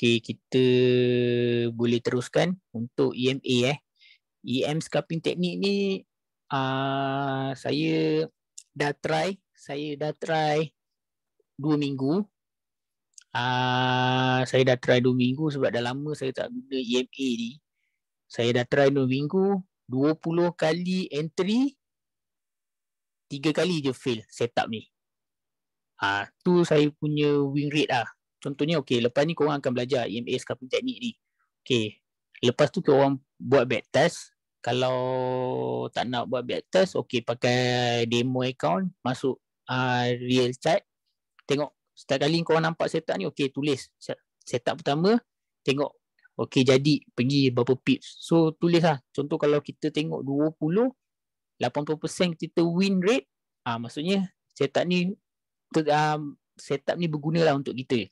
Okay, kita boleh teruskan untuk EMA eh. EM scalping teknik ni uh, saya dah try, saya dah try dua minggu. Uh, saya dah try dua minggu sebab dah lama saya tak guna EMA ni. Saya dah try dua minggu, 20 kali entry, tiga kali je fail setup ni. Ah, uh, tu saya punya win rate ah. Contohnya okey, lepas ni korang akan belajar EMA scalping teknik ni. Okey. Lepas tu korang buat back test. Kalau tak nak buat back test, okey pakai demo account, masuk uh, real chat. Tengok setiap kali korang nampak setup ni, okey tulis setup pertama, tengok okey jadi pergi berapa pips. So tulis lah. Contoh kalau kita tengok 20, 80% kita win rate, ah uh, maksudnya setup ni um, setup ni berguna lah untuk kita.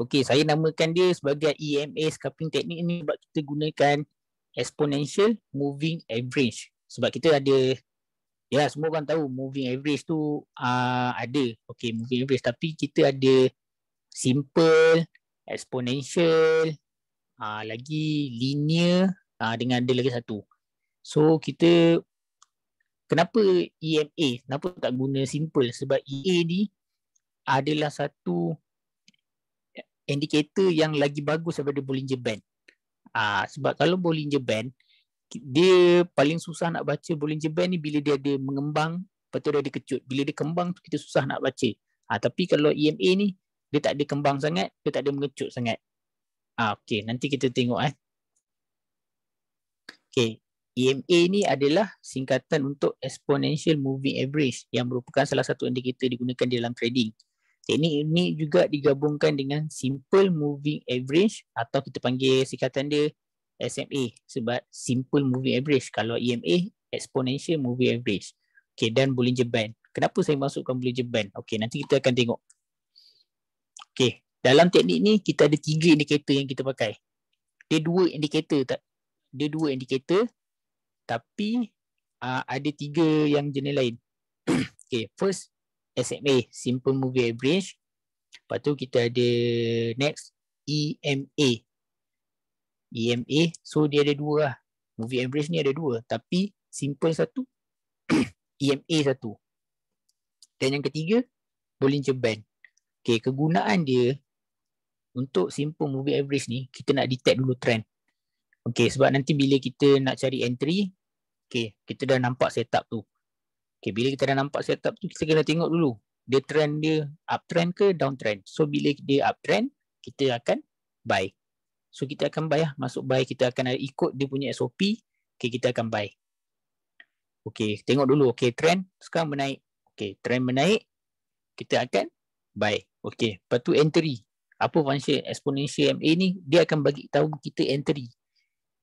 Okey, saya namakan dia sebagai EMA scalping teknik ni sebab kita gunakan exponential moving average. Sebab kita ada ya semua orang tahu moving average tu uh, ada. Okey, moving average tapi kita ada simple, exponential, uh, lagi linear uh, dengan ada lagi satu. So kita kenapa EMA? Kenapa tak guna simple? Sebab EA ni adalah satu indikator yang lagi bagus daripada Bollinger Band. Ah sebab kalau Bollinger Band dia paling susah nak baca Bollinger Band ni bila dia ada mengembang, lepas tu dia ada kecut. Bila dia kembang tu kita susah nak baca. Ah tapi kalau EMA ni dia tak ada kembang sangat, dia tak ada mengecut sangat. Ah okey, nanti kita tengok eh. Okey, EMA ni adalah singkatan untuk exponential moving average yang merupakan salah satu indikator digunakan di dalam trading. Teknik ini juga digabungkan dengan simple moving average atau kita panggil singkatan dia SMA sebab simple moving average. Kalau EMA, exponential moving average. Okay, dan Bollinger Band. Kenapa saya masukkan Bollinger Band? Okay, nanti kita akan tengok. Okay, dalam teknik ni kita ada tiga indikator yang kita pakai. Dia dua indikator tak? Dia dua indikator tapi uh, ada tiga yang jenis lain. okay, first SMA, Simple Movie Average. Lepas tu kita ada next EMA. EMA, so dia ada dua lah. Movie Average ni ada dua. Tapi simple satu, EMA satu. Dan yang ketiga, Bollinger Band. Okay, kegunaan dia untuk simple movie average ni, kita nak detect dulu trend. Okay, sebab nanti bila kita nak cari entry, okay, kita dah nampak setup tu. Okay, bila kita dah nampak setup tu, kita kena tengok dulu. Dia trend dia uptrend ke downtrend. So, bila dia uptrend, kita akan buy. So, kita akan buy lah. Masuk buy, kita akan ikut dia punya SOP. Okay, kita akan buy. Okay, tengok dulu. Okay, trend sekarang menaik. Okay, trend menaik. Kita akan buy. Okay, lepas tu entry. Apa function exponential MA ni? Dia akan bagi tahu kita entry.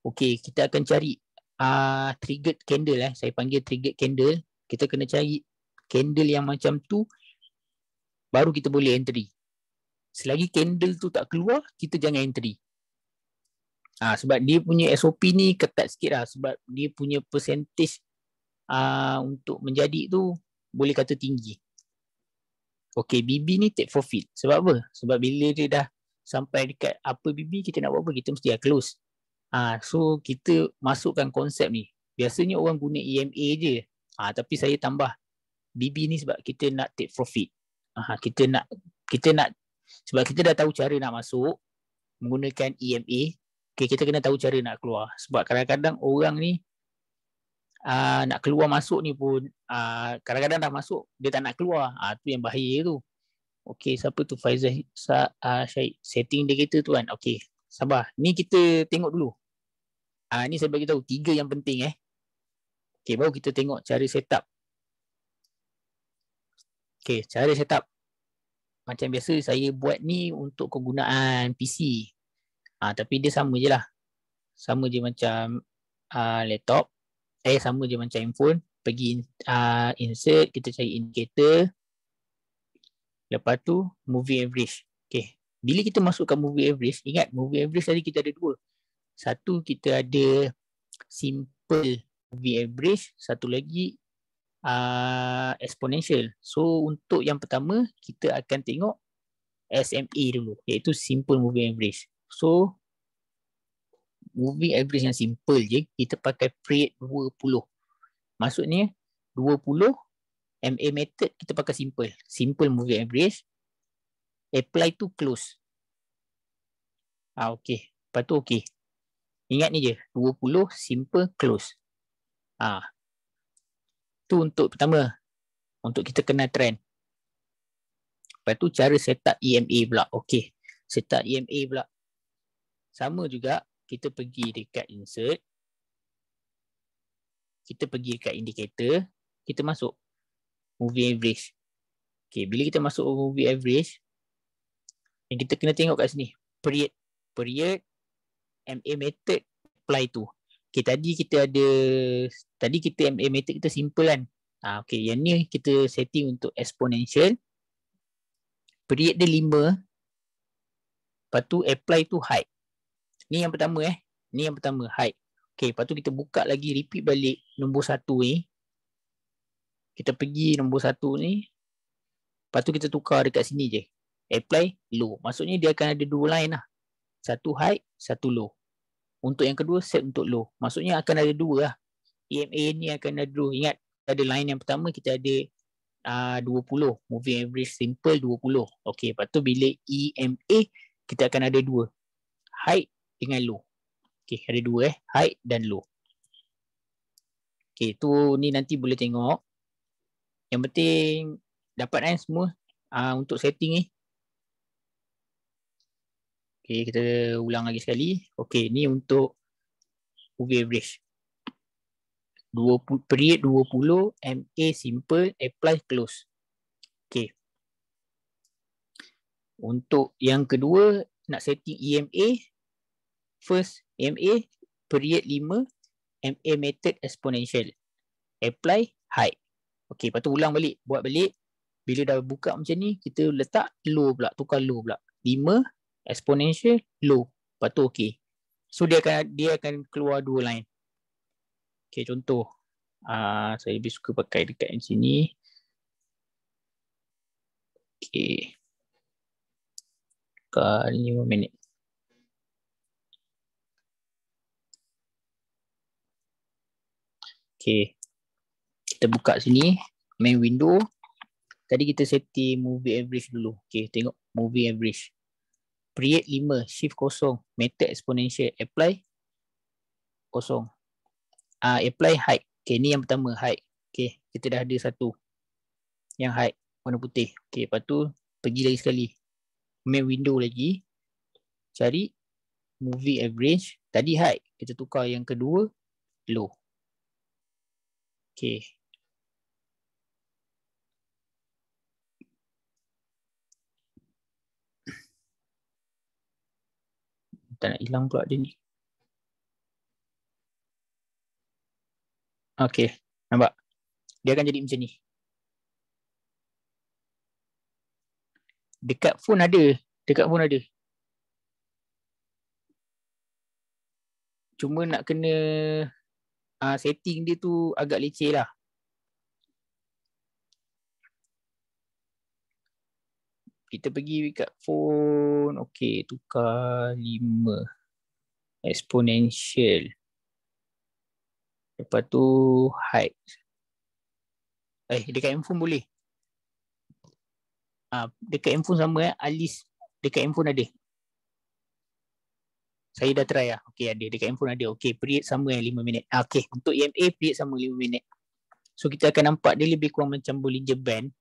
Okay, kita akan cari uh, triggered candle. Eh. Saya panggil triggered candle kita kena cari candle yang macam tu baru kita boleh entry. Selagi candle tu tak keluar, kita jangan entry. Ha, sebab dia punya SOP ni ketat sikit lah sebab dia punya percentage uh, untuk menjadi tu boleh kata tinggi. Okay, BB ni take profit. Sebab apa? Sebab bila dia dah sampai dekat apa BB, kita nak buat apa? Kita mesti dah close. Ha, so, kita masukkan konsep ni. Biasanya orang guna EMA je. Ha, tapi saya tambah BB ni sebab kita nak take profit. Ha, kita nak kita nak sebab kita dah tahu cara nak masuk menggunakan EMA. Okay, kita kena tahu cara nak keluar. Sebab kadang-kadang orang ni uh, nak keluar masuk ni pun uh, kadang-kadang dah masuk dia tak nak keluar. Ah uh, tu yang bahaya tu. Okay, siapa tu Faizal Sa, uh, Syed setting dia kita tu kan. Okay, sabar. Ni kita tengok dulu. Ah uh, ni saya bagi tahu tiga yang penting eh. Okay, baru kita tengok cara setup. Okay, cara setup. Macam biasa saya buat ni untuk kegunaan PC. Ha, tapi dia sama je lah. Sama je macam uh, laptop. Eh, sama je macam handphone. Pergi uh, insert, kita cari indicator. Lepas tu, movie average. Okay. Bila kita masukkan movie average, ingat movie average tadi kita ada dua. Satu, kita ada simple V average, satu lagi uh, exponential. So untuk yang pertama kita akan tengok SMA dulu iaitu simple moving average. So moving average yang simple je kita pakai period 20. Maksudnya 20 MA method kita pakai simple. Simple moving average apply to close. Ah okey. Lepas tu okey. Ingat ni je 20 simple close. Ah. Tu untuk pertama untuk kita kenal trend. Lepas tu cara set up EMA pula. Okey. Set up EMA pula. Sama juga kita pergi dekat insert. Kita pergi dekat indicator. Kita masuk movie average. Okay, bila kita masuk movie average, yang kita kena tengok kat sini. Period. Period. MA method apply tu. Okay, tadi kita ada, tadi kita MA method kita simple kan. Ha, okay, yang ni kita setting untuk exponential. Period dia 5. Lepas tu apply tu height. Ni yang pertama eh. Ni yang pertama height. Okay, lepas tu kita buka lagi repeat balik nombor satu ni. Kita pergi nombor satu ni. Lepas tu kita tukar dekat sini je. Apply low. Maksudnya dia akan ada dua line lah. Satu high, satu low. Untuk yang kedua set untuk low. Maksudnya akan ada dua lah. EMA ni akan ada dua. Ingat ada line yang pertama kita ada uh, 20. Moving average simple 20. Okay, lepas tu bila EMA kita akan ada dua. High dengan low. Okay, ada dua eh. High dan low. Okay, tu ni nanti boleh tengok. Yang penting dapat kan semua uh, untuk setting ni. Okay, kita ulang lagi sekali. Okay, ni untuk movie average. 20, period 20, MA simple, apply close. Okay. Untuk yang kedua, nak setting EMA, first MA period 5 MA method exponential apply high okey lepas tu ulang balik buat balik bila dah buka macam ni kita letak low pula tukar low pula 5 exponential low lepas tu okey so dia akan dia akan keluar dua line okey contoh uh, saya lebih suka pakai dekat yang sini okey kali 5 minit Okay. Kita buka sini. Main window. Tadi kita setting movie average dulu. Okay. Tengok movie average. Period 5. Shift kosong. Method exponential. Apply. Kosong. Uh, apply height. Okay. Ni yang pertama. Height. Okay. Kita dah ada satu. Yang height. Warna putih. Okay. Lepas tu. Pergi lagi sekali. Main window lagi. Cari. Movie average. Tadi height. Kita tukar yang kedua. Low. Okay. Tak nak hilang pula dia ni. Okay. Nampak? Dia akan jadi macam ni. Dekat phone ada. Dekat phone ada. Cuma nak kena uh, setting dia tu agak leceh lah. Kita pergi dekat phone. Okay, tukar 5. Exponential. Lepas tu height. Eh, dekat handphone boleh. Ah, dekat handphone sama eh. Alis dekat handphone ada. Saya dah try lah. Okay ada. Dekat handphone ada. Okay period sama yang 5 minit. Ah, okay untuk EMA period sama 5 minit. So kita akan nampak dia lebih kurang macam Bollinger Band.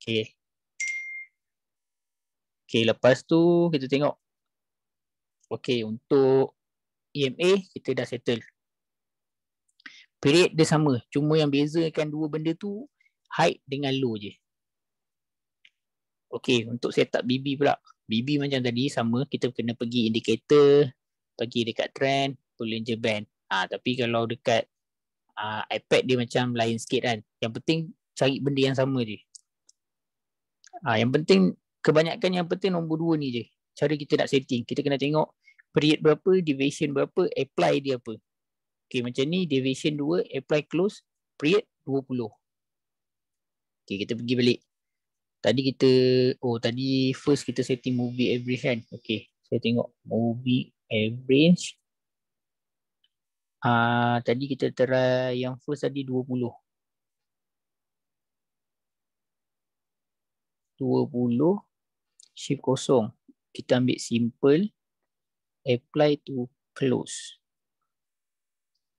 Okay. Okay lepas tu kita tengok. Okay untuk EMA kita dah settle. Period dia sama. Cuma yang bezakan dua benda tu height dengan low je. Okay, untuk set up BB pula. BB macam tadi sama, kita kena pergi indicator, pergi dekat trend, Bollinger Band. Ah, ha, tapi kalau dekat uh, iPad dia macam lain sikit kan. Yang penting cari benda yang sama je. Ha, yang penting, kebanyakan yang penting nombor dua ni je. Cara kita nak setting. Kita kena tengok period berapa, deviation berapa, apply dia apa. Okay, macam ni deviation 2, apply close, period 20. Okay, kita pergi balik. Tadi kita, oh tadi first kita setting movie average kan. Okay, saya tengok movie average. Ah, uh, tadi kita try yang first tadi 20. 20 shift kosong. Kita ambil simple apply to close.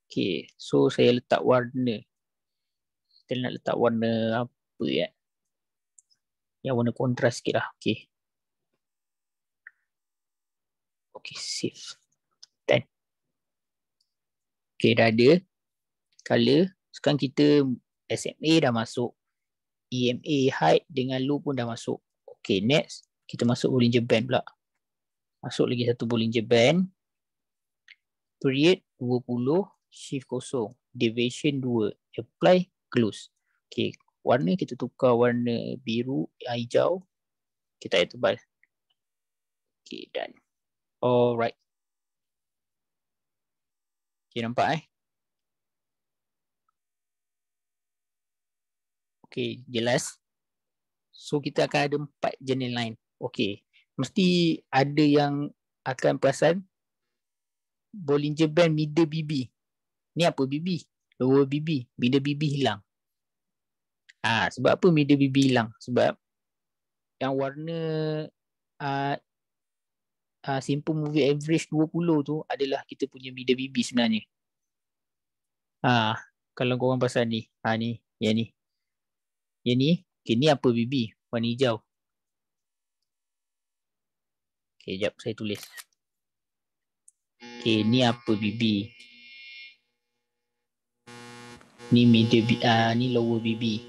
Okay, so saya letak warna. Kita nak letak warna apa ya? Yang warna kontras sikit lah. Okay. Okay, save. Done. Okay, dah ada. Color. Sekarang kita SMA dah masuk. EMA height dengan low pun dah masuk. Okay, next. Kita masuk Bollinger Band pula. Masuk lagi satu Bollinger Band. Period 20, shift kosong. Deviation 2. Apply, close. Okay, warna kita tukar warna biru, hijau. Kita air tebal. Okay, done. Alright. Okay, nampak eh? Okay, jelas. So kita akan ada empat jenis line. Okay, mesti ada yang akan perasan Bollinger Band middle BB. Ni apa BB? Lower BB. Middle BB hilang. Ah, ha, sebab apa middle BB hilang? Sebab yang warna uh, uh, simple movie average 20 tu adalah kita punya middle BB sebenarnya. Ah, ha, kalau korang pasal ni. Ha ni, yang ni. Yang ni, okay, ni apa BB? Warna hijau. Okay, jap saya tulis. Okay, ni apa BB? Ni middle BB, uh, ni lower BB.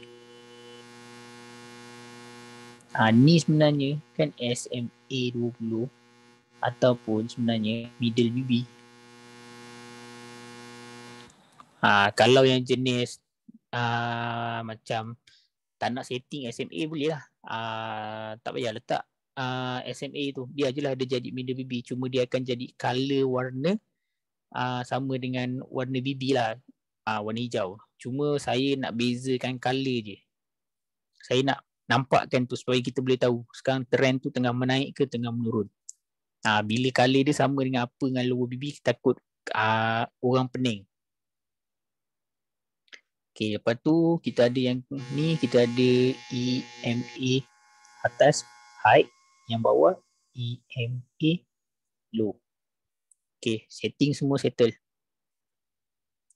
Ah, ni sebenarnya kan SMA 20 ataupun sebenarnya middle BB. Ah, kalau yang jenis uh, macam tak nak setting SMA boleh lah. Uh, tak payah letak uh, SMA tu. Dia je lah dia jadi middle BB. Cuma dia akan jadi color warna uh, sama dengan warna BB lah. Uh, warna hijau. Cuma saya nak bezakan color je. Saya nak nampakkan tu supaya kita boleh tahu sekarang trend tu tengah menaik ke tengah menurun. Uh, bila color dia sama dengan apa dengan lower BB, takut uh, orang pening. Okay, lepas tu kita ada yang ni, kita ada EMA atas height, yang bawah EMA low. Okay, setting semua settle.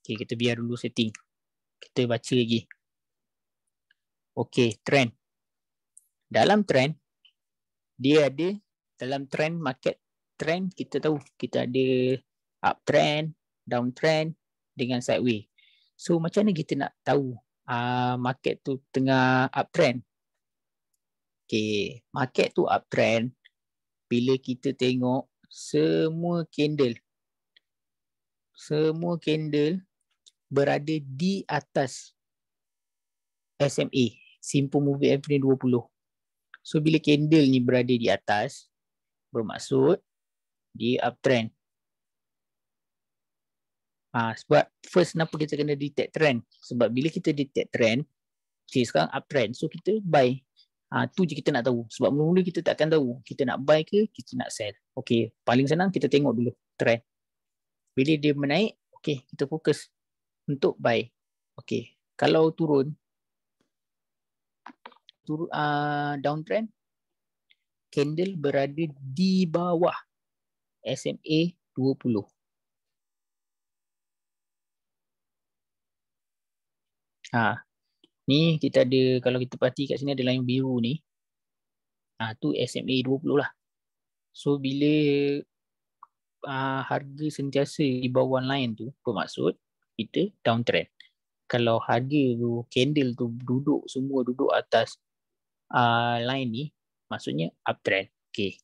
Okay, kita biar dulu setting. Kita baca lagi. Okay, trend. Dalam trend, dia ada dalam trend market trend kita tahu kita ada uptrend, downtrend dengan sideways. So macam mana kita nak tahu uh, market tu tengah uptrend? Okay, market tu uptrend bila kita tengok semua candle semua candle berada di atas SMA, Simple Moving Average 20. So bila candle ni berada di atas, bermaksud di uptrend. Ha, sebab first kenapa kita kena detect trend? Sebab bila kita detect trend, okay, sekarang uptrend. So kita buy. Ha, tu je kita nak tahu. Sebab mula-mula kita tak akan tahu. Kita nak buy ke, kita nak sell. Okay, paling senang kita tengok dulu trend. Bila dia menaik, okay, kita fokus untuk buy. Okay, kalau turun, turun uh, downtrend, candle berada di bawah SMA 20. Ha. Ni kita ada kalau kita perhati kat sini ada line biru ni. Ha tu SMA 20 lah. So bila uh, harga sentiasa di bawah line tu bermaksud kita downtrend. Kalau harga tu candle tu duduk semua duduk atas uh, line ni maksudnya uptrend. Okay.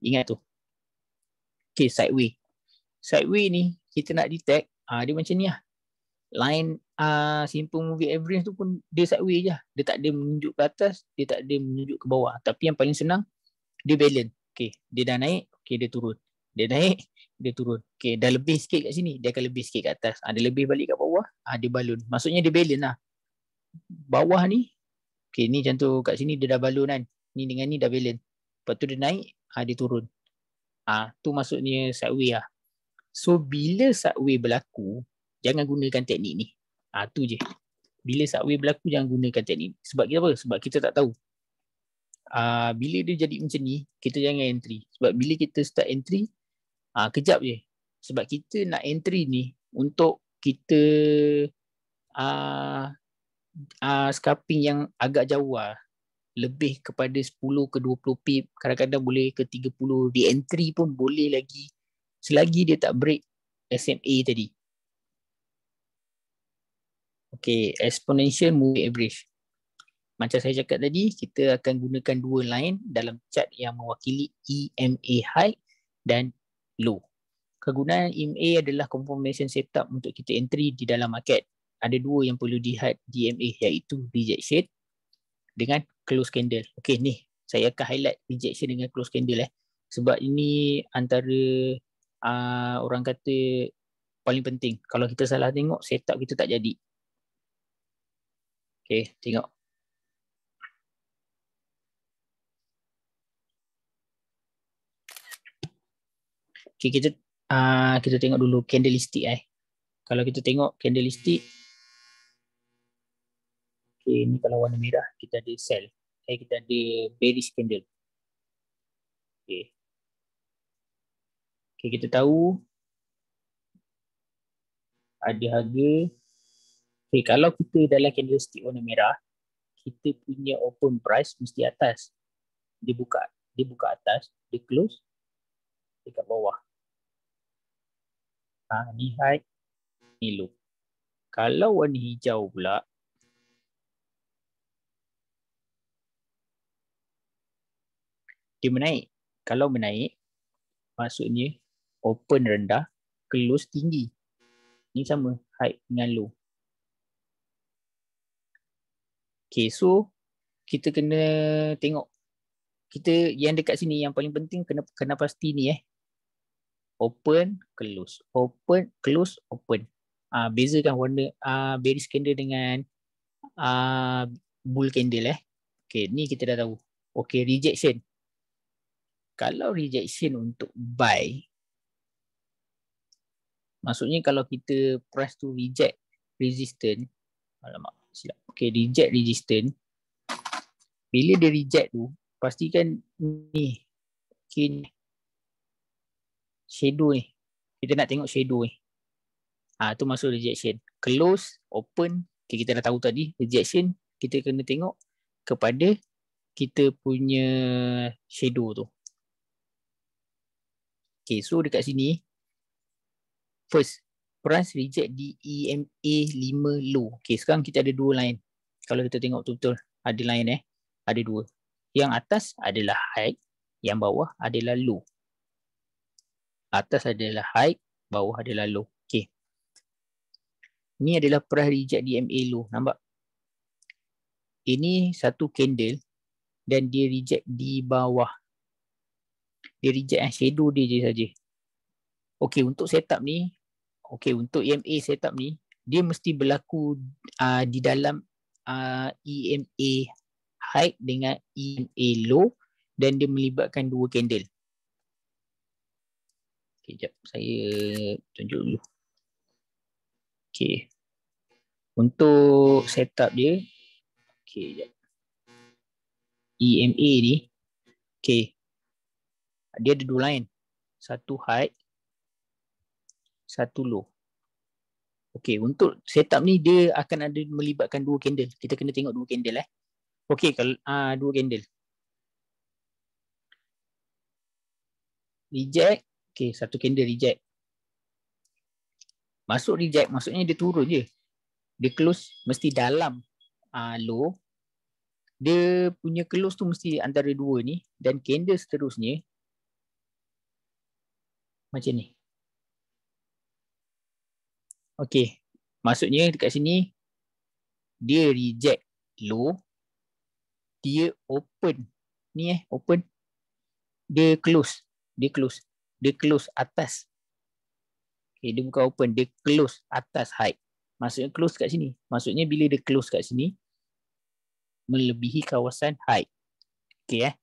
Ingat tu. Okay sideways. Sideways ni kita nak detect uh, dia macam ni lah. Line uh, simple movie average tu pun dia sideways je. Dia tak ada menunjuk ke atas, dia tak ada menunjuk ke bawah. Tapi yang paling senang, dia balance. Okay, dia dah naik, okay dia turun. Dia naik, dia turun. Okay, dah lebih sikit kat sini, dia akan lebih sikit kat atas. Ha, dia lebih balik kat bawah, ha, dia balun. Maksudnya dia balance lah. Bawah ni, Okay ni contoh kat sini dia dah balon kan. Ni dengan ni dah balance. Lepas tu dia naik, ha, dia turun. Ah ha, tu maksudnya sideway lah. So bila sideway berlaku, jangan gunakan teknik ni. Ha, tu je. Bila sideway berlaku jangan gunakan teknik. Sebab kita apa? Sebab kita tak tahu. Ah uh, bila dia jadi macam ni, kita jangan entry. Sebab bila kita start entry, ah uh, kejap je. Sebab kita nak entry ni untuk kita uh, uh, scalping yang agak jauh lah lebih kepada 10 ke 20 pip kadang-kadang boleh ke 30 di entry pun boleh lagi selagi dia tak break SMA tadi Okay, exponential moving average. Macam saya cakap tadi, kita akan gunakan dua line dalam chart yang mewakili EMA high dan low. Kegunaan EMA adalah confirmation setup untuk kita entry di dalam market. Ada dua yang perlu dilihat di EMA iaitu rejection dengan close candle. Okey ni saya akan highlight rejection dengan close candle eh. Sebab ini antara uh, orang kata paling penting. Kalau kita salah tengok setup kita tak jadi. Okey, tengok. Okey, kita uh, kita tengok dulu candlestick eh. Kalau kita tengok candlestick Okay, ni kalau warna merah kita ada sell. Okay, kita ada bearish candle. Okay. Okay, kita tahu ada harga. Okay, kalau kita dalam candlestick warna merah, kita punya open price mesti atas. Dia buka, dia buka atas, dia close dekat bawah. Ha, ni high, ni low. Kalau warna hijau pula, dia menaik. Kalau menaik, maksudnya open rendah, close tinggi. Ini sama high dengan low. Okay, so kita kena tengok. Kita yang dekat sini yang paling penting kena kena pasti ni eh. Open, close. Open, close, open. Ah uh, bezakan warna ah uh, bearish candle dengan ah uh, bull candle eh. Okay, ni kita dah tahu. Okay, rejection kalau rejection untuk buy maksudnya kalau kita press to reject resistance alamak silap okey reject resistance. Bila dia reject tu pastikan ni okey shadow ni. Kita nak tengok shadow ni. Ha, tu masuk rejection. Close open. Okay, kita dah tahu tadi rejection. Kita kena tengok kepada kita punya shadow tu. Okay, so dekat sini first price reject di EMA 5 low. Okay, sekarang kita ada dua line. Kalau kita tengok betul-betul ada line eh. Ada dua. Yang atas adalah high, yang bawah adalah low. Atas adalah high, bawah adalah low. Okay. Ini adalah price reject di EMA low. Nampak? Ini satu candle dan dia reject di bawah dia reject eh shadow dia je saja. Okey untuk setup ni, okey untuk EMA setup ni, dia mesti berlaku uh, di dalam uh, EMA high dengan EMA low dan dia melibatkan dua candle. Okey jap saya tunjuk dulu. Okey. Untuk setup dia okey jap. EMA ni okey dia ada dua line. Satu high, satu low. Okay, untuk setup ni dia akan ada melibatkan dua candle. Kita kena tengok dua candle eh. Okay, kalau uh, dua candle. Reject. Okay, satu candle reject. Masuk reject, maksudnya dia turun je. Dia close mesti dalam uh, low. Dia punya close tu mesti antara dua ni. Dan candle seterusnya macam ni. Okey. Maksudnya dekat sini dia reject low. Dia open. Ni eh open. Dia close. Dia close. Dia close atas. Okay, dia bukan open. Dia close atas high. Maksudnya close kat sini. Maksudnya bila dia close kat sini. melebihi kawasan high. Okay eh.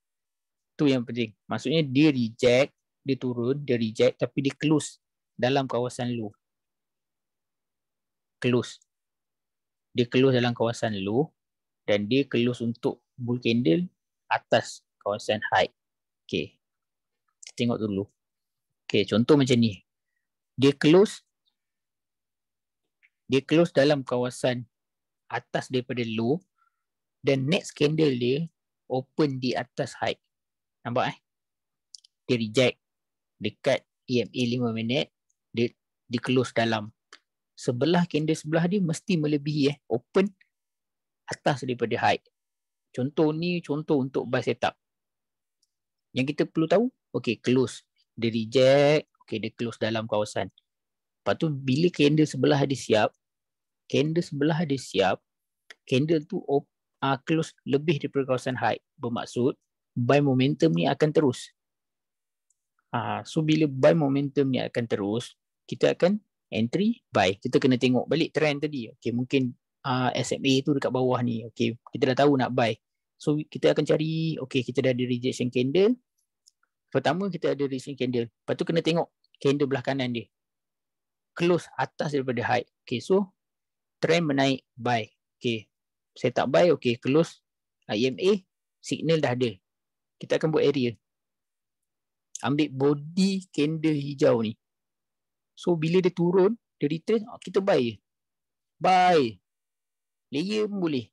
Tu yang penting. Maksudnya dia reject, dia turun, dia reject tapi dia close dalam kawasan low. Close. Dia close dalam kawasan low dan dia close untuk bull candle atas kawasan high. Okay. Kita tengok dulu. Okay, contoh macam ni. Dia close dia close dalam kawasan atas daripada low dan next candle dia open di atas high. Nampak eh? Dia reject dekat EMA 5 minit dia di close dalam sebelah candle sebelah dia mesti melebihi eh open atas daripada high. Contoh ni contoh untuk buy setup. Yang kita perlu tahu, okay close. Dia reject, okay dia close dalam kawasan. Lepas tu bila candle sebelah dia siap, candle sebelah dia siap, candle tu op, uh, close lebih daripada kawasan high. Bermaksud buy momentum ni akan terus. Uh, so bila buy momentum ni akan terus, kita akan entry buy. Kita kena tengok balik trend tadi. Okay, mungkin uh, SMA tu dekat bawah ni. Okay, kita dah tahu nak buy. So kita akan cari, okay kita dah ada rejection candle. Pertama kita ada rejection candle. Lepas tu kena tengok candle belah kanan dia close atas daripada high. Okay, so trend menaik buy. Okay, saya tak buy. Okay, close IMA, signal dah ada. Kita akan buat area. Ambil body candle hijau ni. So, bila dia turun, dia return, oh, kita buy je. Buy. Layer pun boleh.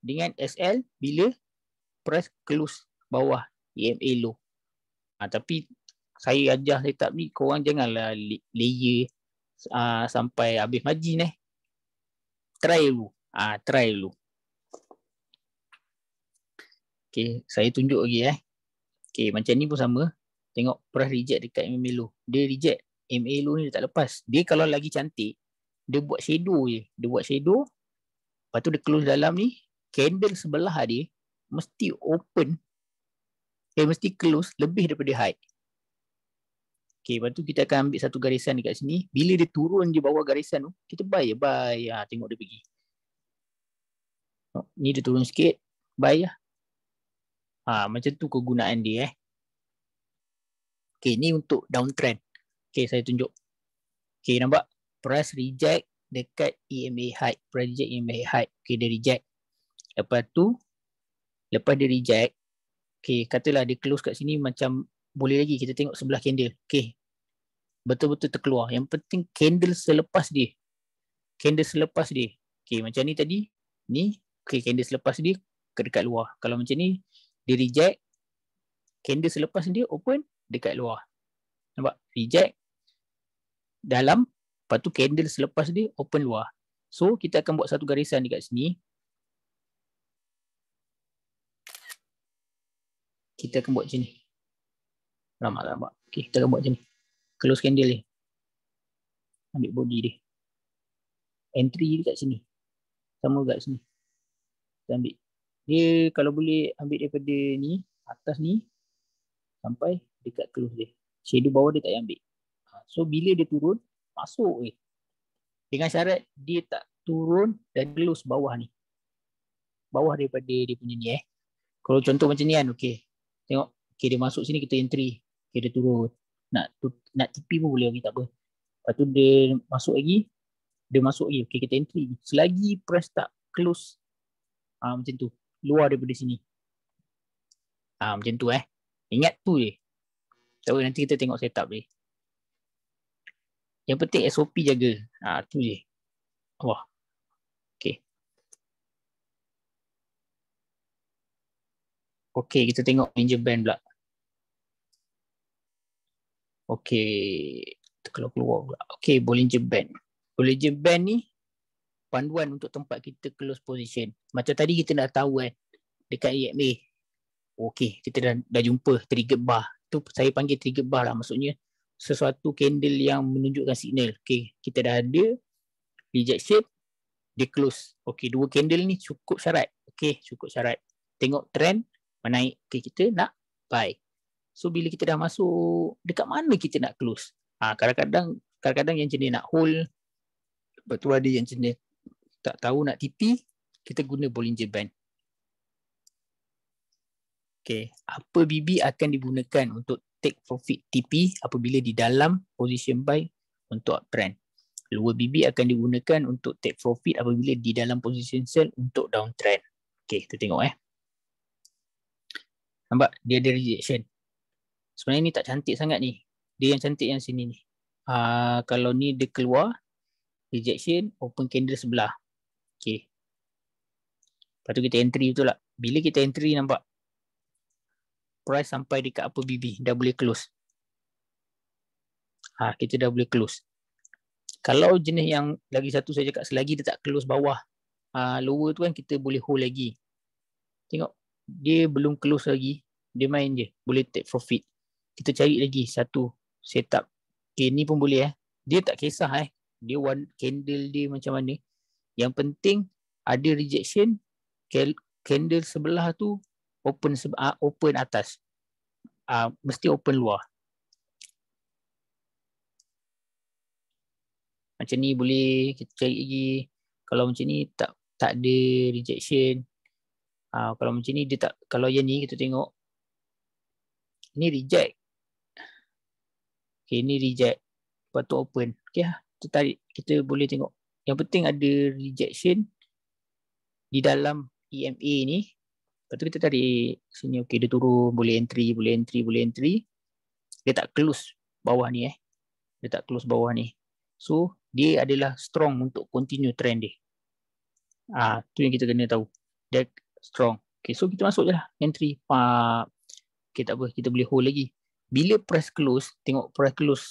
Dengan SL, bila price close bawah EMA low. Ha, tapi saya ajar setup ni, korang janganlah layer uh, sampai habis margin eh. Try dulu. Ah uh, try dulu. Okay, saya tunjuk lagi eh. Okay, macam ni pun sama. Tengok price reject dekat MA low. Dia reject. MA low ni dia tak lepas. Dia kalau lagi cantik, dia buat shadow je. Dia buat shadow. Lepas tu dia close dalam ni. Candle sebelah dia mesti open. Eh, mesti close lebih daripada high. Okay, lepas tu kita akan ambil satu garisan dekat sini. Bila dia turun di bawah garisan tu, kita buy ya, buy. Ha, tengok dia pergi. Oh, ni dia turun sikit, buy ya. Ha, macam tu kegunaan dia eh. Okay, ni untuk downtrend. Okay, saya tunjuk. Okay, nampak? Price reject dekat EMA high. Price reject EMA high. Okay, dia reject. Lepas tu, lepas dia reject, okay, katalah dia close kat sini macam boleh lagi kita tengok sebelah candle. Okay. Betul-betul terkeluar. Yang penting candle selepas dia. Candle selepas dia. Okay macam ni tadi. Ni. Okay candle selepas dia ke dekat luar. Kalau macam ni dia reject. Candle selepas dia open dekat luar. Nampak? Reject. Dalam. Lepas tu candle selepas dia open luar. So kita akan buat satu garisan dekat sini. Kita akan buat macam ni. Lama lama. Okay, kita akan buat macam ni. Close candle ni. Ambil body dia. Entry dekat sini. Sama dekat sini. Kita ambil. Dia kalau boleh ambil daripada ni, atas ni, sampai dekat close dia. Shadow bawah dia tak payah ambil. Ha, so bila dia turun, masuk eh. Dengan syarat dia tak turun dan close bawah ni. Bawah daripada dia punya ni eh. Kalau contoh macam ni kan, okay. Tengok, okay dia masuk sini kita entry. Okay, dia turun. Nak tu, nak TP pun boleh lagi tak apa. Lepas tu dia masuk lagi. Dia masuk lagi. Okay, kita entry. Selagi press tak close. Ah macam tu. Luar daripada sini. Ah macam tu eh. Ingat tu je. Tahu nanti kita tengok setup dia. Yang penting SOP jaga. Ah tu je. Wah. Okay. Okay, kita tengok Ninja Band pula. Okay, kalau keluar pula. Okay, Bollinger Band. Bollinger Band ni panduan untuk tempat kita close position. Macam tadi kita dah tahu kan dekat EMA. Okay, kita dah, dah jumpa trigger bar. Tu saya panggil trigger bar lah. Maksudnya sesuatu candle yang menunjukkan signal. Okay, kita dah ada rejection, dia close. Okay, dua candle ni cukup syarat. Okay, cukup syarat. Tengok trend, menaik. Okay, kita nak buy. So bila kita dah masuk dekat mana kita nak close? Ha, kadang-kadang kadang-kadang yang jenis nak hold betul ada yang jenis tak tahu nak TP kita guna Bollinger Band. Okay, apa BB akan digunakan untuk take profit TP apabila di dalam position buy untuk uptrend. Lower BB akan digunakan untuk take profit apabila di dalam position sell untuk downtrend. Okay, kita tengok eh. Nampak dia ada rejection. Sebenarnya ni tak cantik sangat ni. Dia yang cantik yang sini ni. Uh, kalau ni dia keluar rejection open candle sebelah. Okay. Lepas tu kita entry betul tak? Bila kita entry nampak price sampai dekat apa BB dah boleh close. Ha, kita dah boleh close. Kalau jenis yang lagi satu saya cakap selagi dia tak close bawah uh, lower tu kan kita boleh hold lagi. Tengok dia belum close lagi. Dia main je. Boleh take profit. Kita cari lagi satu setup. Okay ni pun boleh eh. Dia tak kisah eh. Dia one candle dia macam mana. Yang penting ada rejection. Candle sebelah tu open uh, open atas. Uh, mesti open luar. Macam ni boleh kita cari lagi. Kalau macam ni tak tak ada rejection. Uh, kalau macam ni dia tak kalau yang ni kita tengok ni reject. Okay, ni reject. Patut open. Okay lah. Kita tarik. Kita boleh tengok. Yang penting ada rejection di dalam EMA ni Lepas tu kita tarik sini okey dia turun boleh entry boleh entry boleh entry. Dia tak close bawah ni eh. Dia tak close bawah ni. So dia adalah strong untuk continue trend dia. Ah tu yang kita kena tahu. Dia strong. Okay so kita masuk je lah entry. Pa okay tak apa kita boleh hold lagi. Bila price close tengok price close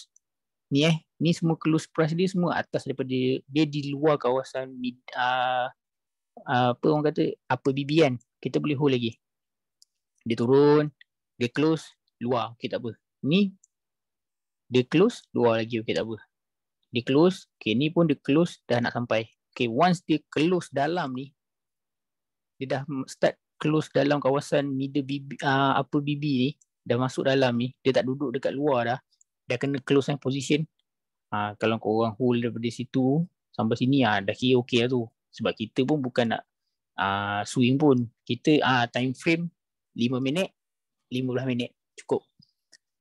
ni eh ni semua close price dia semua atas daripada dia, di luar kawasan mid, uh, apa orang kata apa BB kan kita boleh hold lagi. Dia turun, dia close, luar, okey tak apa. Ni dia close, luar lagi, okey tak apa. Dia close, okey ni pun dia close dah nak sampai. Okey once dia close dalam ni, dia dah start close dalam kawasan middle BB, uh, upper BB ni, dah masuk dalam ni, dia tak duduk dekat luar dah, dah kena close yang position. Uh, kalau kau orang hold daripada situ sampai sini ah uh, dah kira okey lah tu. Sebab kita pun bukan nak uh, swing pun kita uh, time frame 5 minit 15 minit cukup.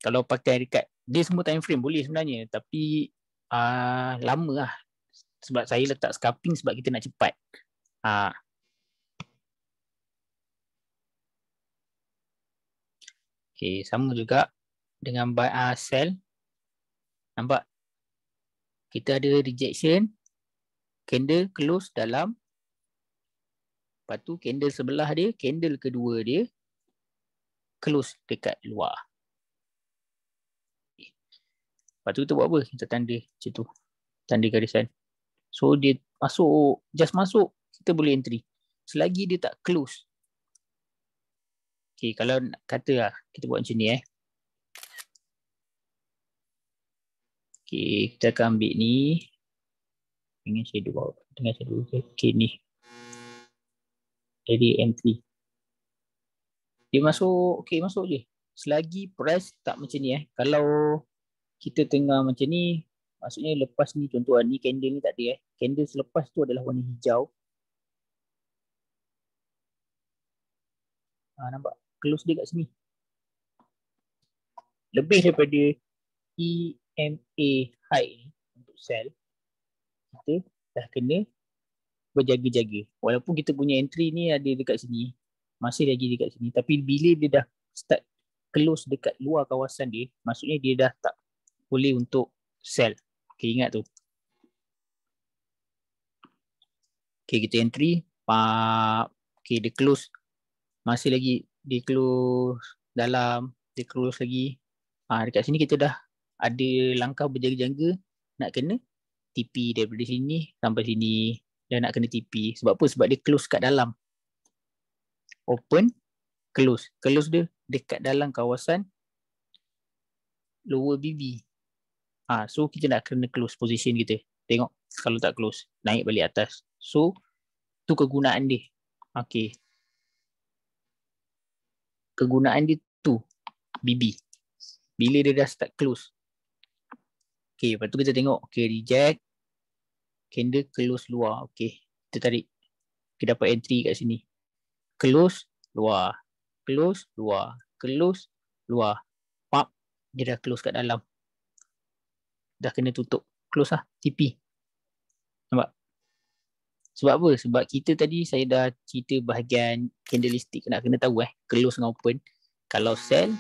Kalau pakai dekat dia semua time frame boleh sebenarnya tapi uh, lama lah. Sebab saya letak scalping sebab kita nak cepat. Uh. Okay, sama juga dengan buy uh, sell. Nampak? Kita ada rejection candle close dalam Lepas tu candle sebelah dia, candle kedua dia close dekat luar. Lepas tu kita buat apa? Kita tanda macam tu. Tanda garisan. So dia masuk, just masuk, kita boleh entry. Selagi dia tak close. Okay, kalau nak kata lah, kita buat macam ni eh. Okay, kita akan ambil ni. Dengan shadow. Dengan shadow. Okay, ni area entry. Dia masuk, okay masuk je. Selagi price tak macam ni eh. Kalau kita tengah macam ni, maksudnya lepas ni contoh ni candle ni tak ada eh. Candle selepas tu adalah warna hijau. Ha, nampak? Close dia kat sini. Lebih daripada EMA high ni untuk sell, kita dah kena berjaga-jaga. Walaupun kita punya entry ni ada dekat sini, masih lagi dekat sini. Tapi bila dia dah start close dekat luar kawasan dia, maksudnya dia dah tak boleh untuk sell. Okay, ingat tu. Okay, kita entry. Pa, okay, dia close. Masih lagi dia close dalam. Dia close lagi. Ha, dekat sini kita dah ada langkah berjaga-jaga nak kena TP daripada sini sampai sini dia nak kena TP. Sebab apa? Sebab dia close kat dalam. Open, close. Close dia dekat dalam kawasan lower BB. Ha, so kita nak kena close position kita. Tengok kalau tak close. Naik balik atas. So tu kegunaan dia. Okay. Kegunaan dia tu BB. Bila dia dah start close. Okay, lepas tu kita tengok. Okay, reject candle close luar. Okay. Kita tarik. Kita dapat entry kat sini. Close luar. close, luar. Close, luar. Pap, dia dah close kat dalam. Dah kena tutup. Close lah, TP. Nampak? Sebab apa? Sebab kita tadi saya dah cerita bahagian candlestick nak kena tahu eh. Close dengan open. Kalau sell,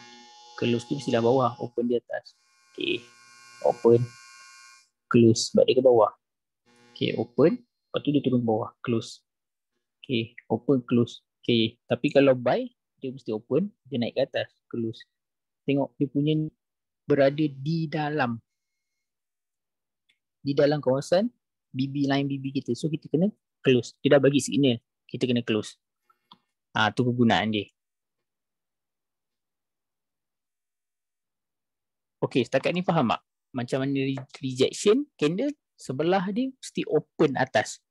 close tu mesti dah bawah. Open di atas. Okay. Open. Close. Dia ke bawah. Okay, open. Lepas tu dia turun bawah. Close. Okay, open, close. Okay, tapi kalau buy, dia mesti open, dia naik ke atas, close. Tengok dia punya berada di dalam di dalam kawasan BB line BB kita. So kita kena close. Dia dah bagi signal. Kita kena close. Ah tu kegunaan dia. Okay, setakat ni faham tak? Macam mana rejection candle sebelah dia mesti open atas.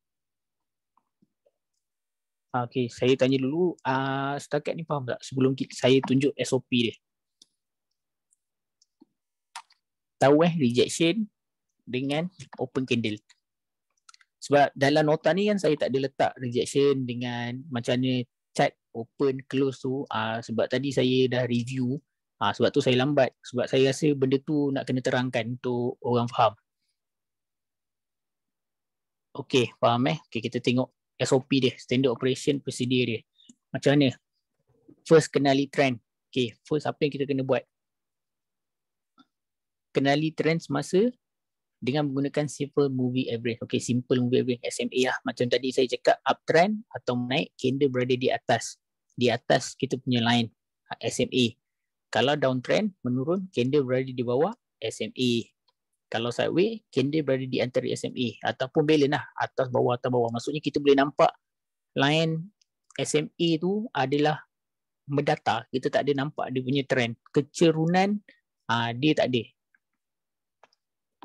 Ah, okay, saya tanya dulu uh, setakat ni faham tak sebelum kita, saya tunjuk SOP dia. Tahu eh rejection dengan open candle. Sebab dalam nota ni kan saya tak ada letak rejection dengan macam mana chat open close tu uh, sebab tadi saya dah review uh, sebab tu saya lambat sebab saya rasa benda tu nak kena terangkan untuk orang faham. Okay, faham eh? Okay, kita tengok SOP dia, standard operation procedure dia. Macam mana? First kenali trend. Okay, first apa yang kita kena buat? Kenali trend semasa dengan menggunakan simple movie average. Okay, simple movie average SMA lah. Macam tadi saya cakap uptrend atau naik, candle berada di atas. Di atas kita punya line SMA. Kalau downtrend, menurun, candle berada di bawah SMA kalau sideway candle berada di antara SMA ataupun balance lah atas bawah atas bawah. Maksudnya kita boleh nampak line SMA tu adalah mendata. Kita tak ada nampak dia punya trend. Kecerunan uh, dia tak ada.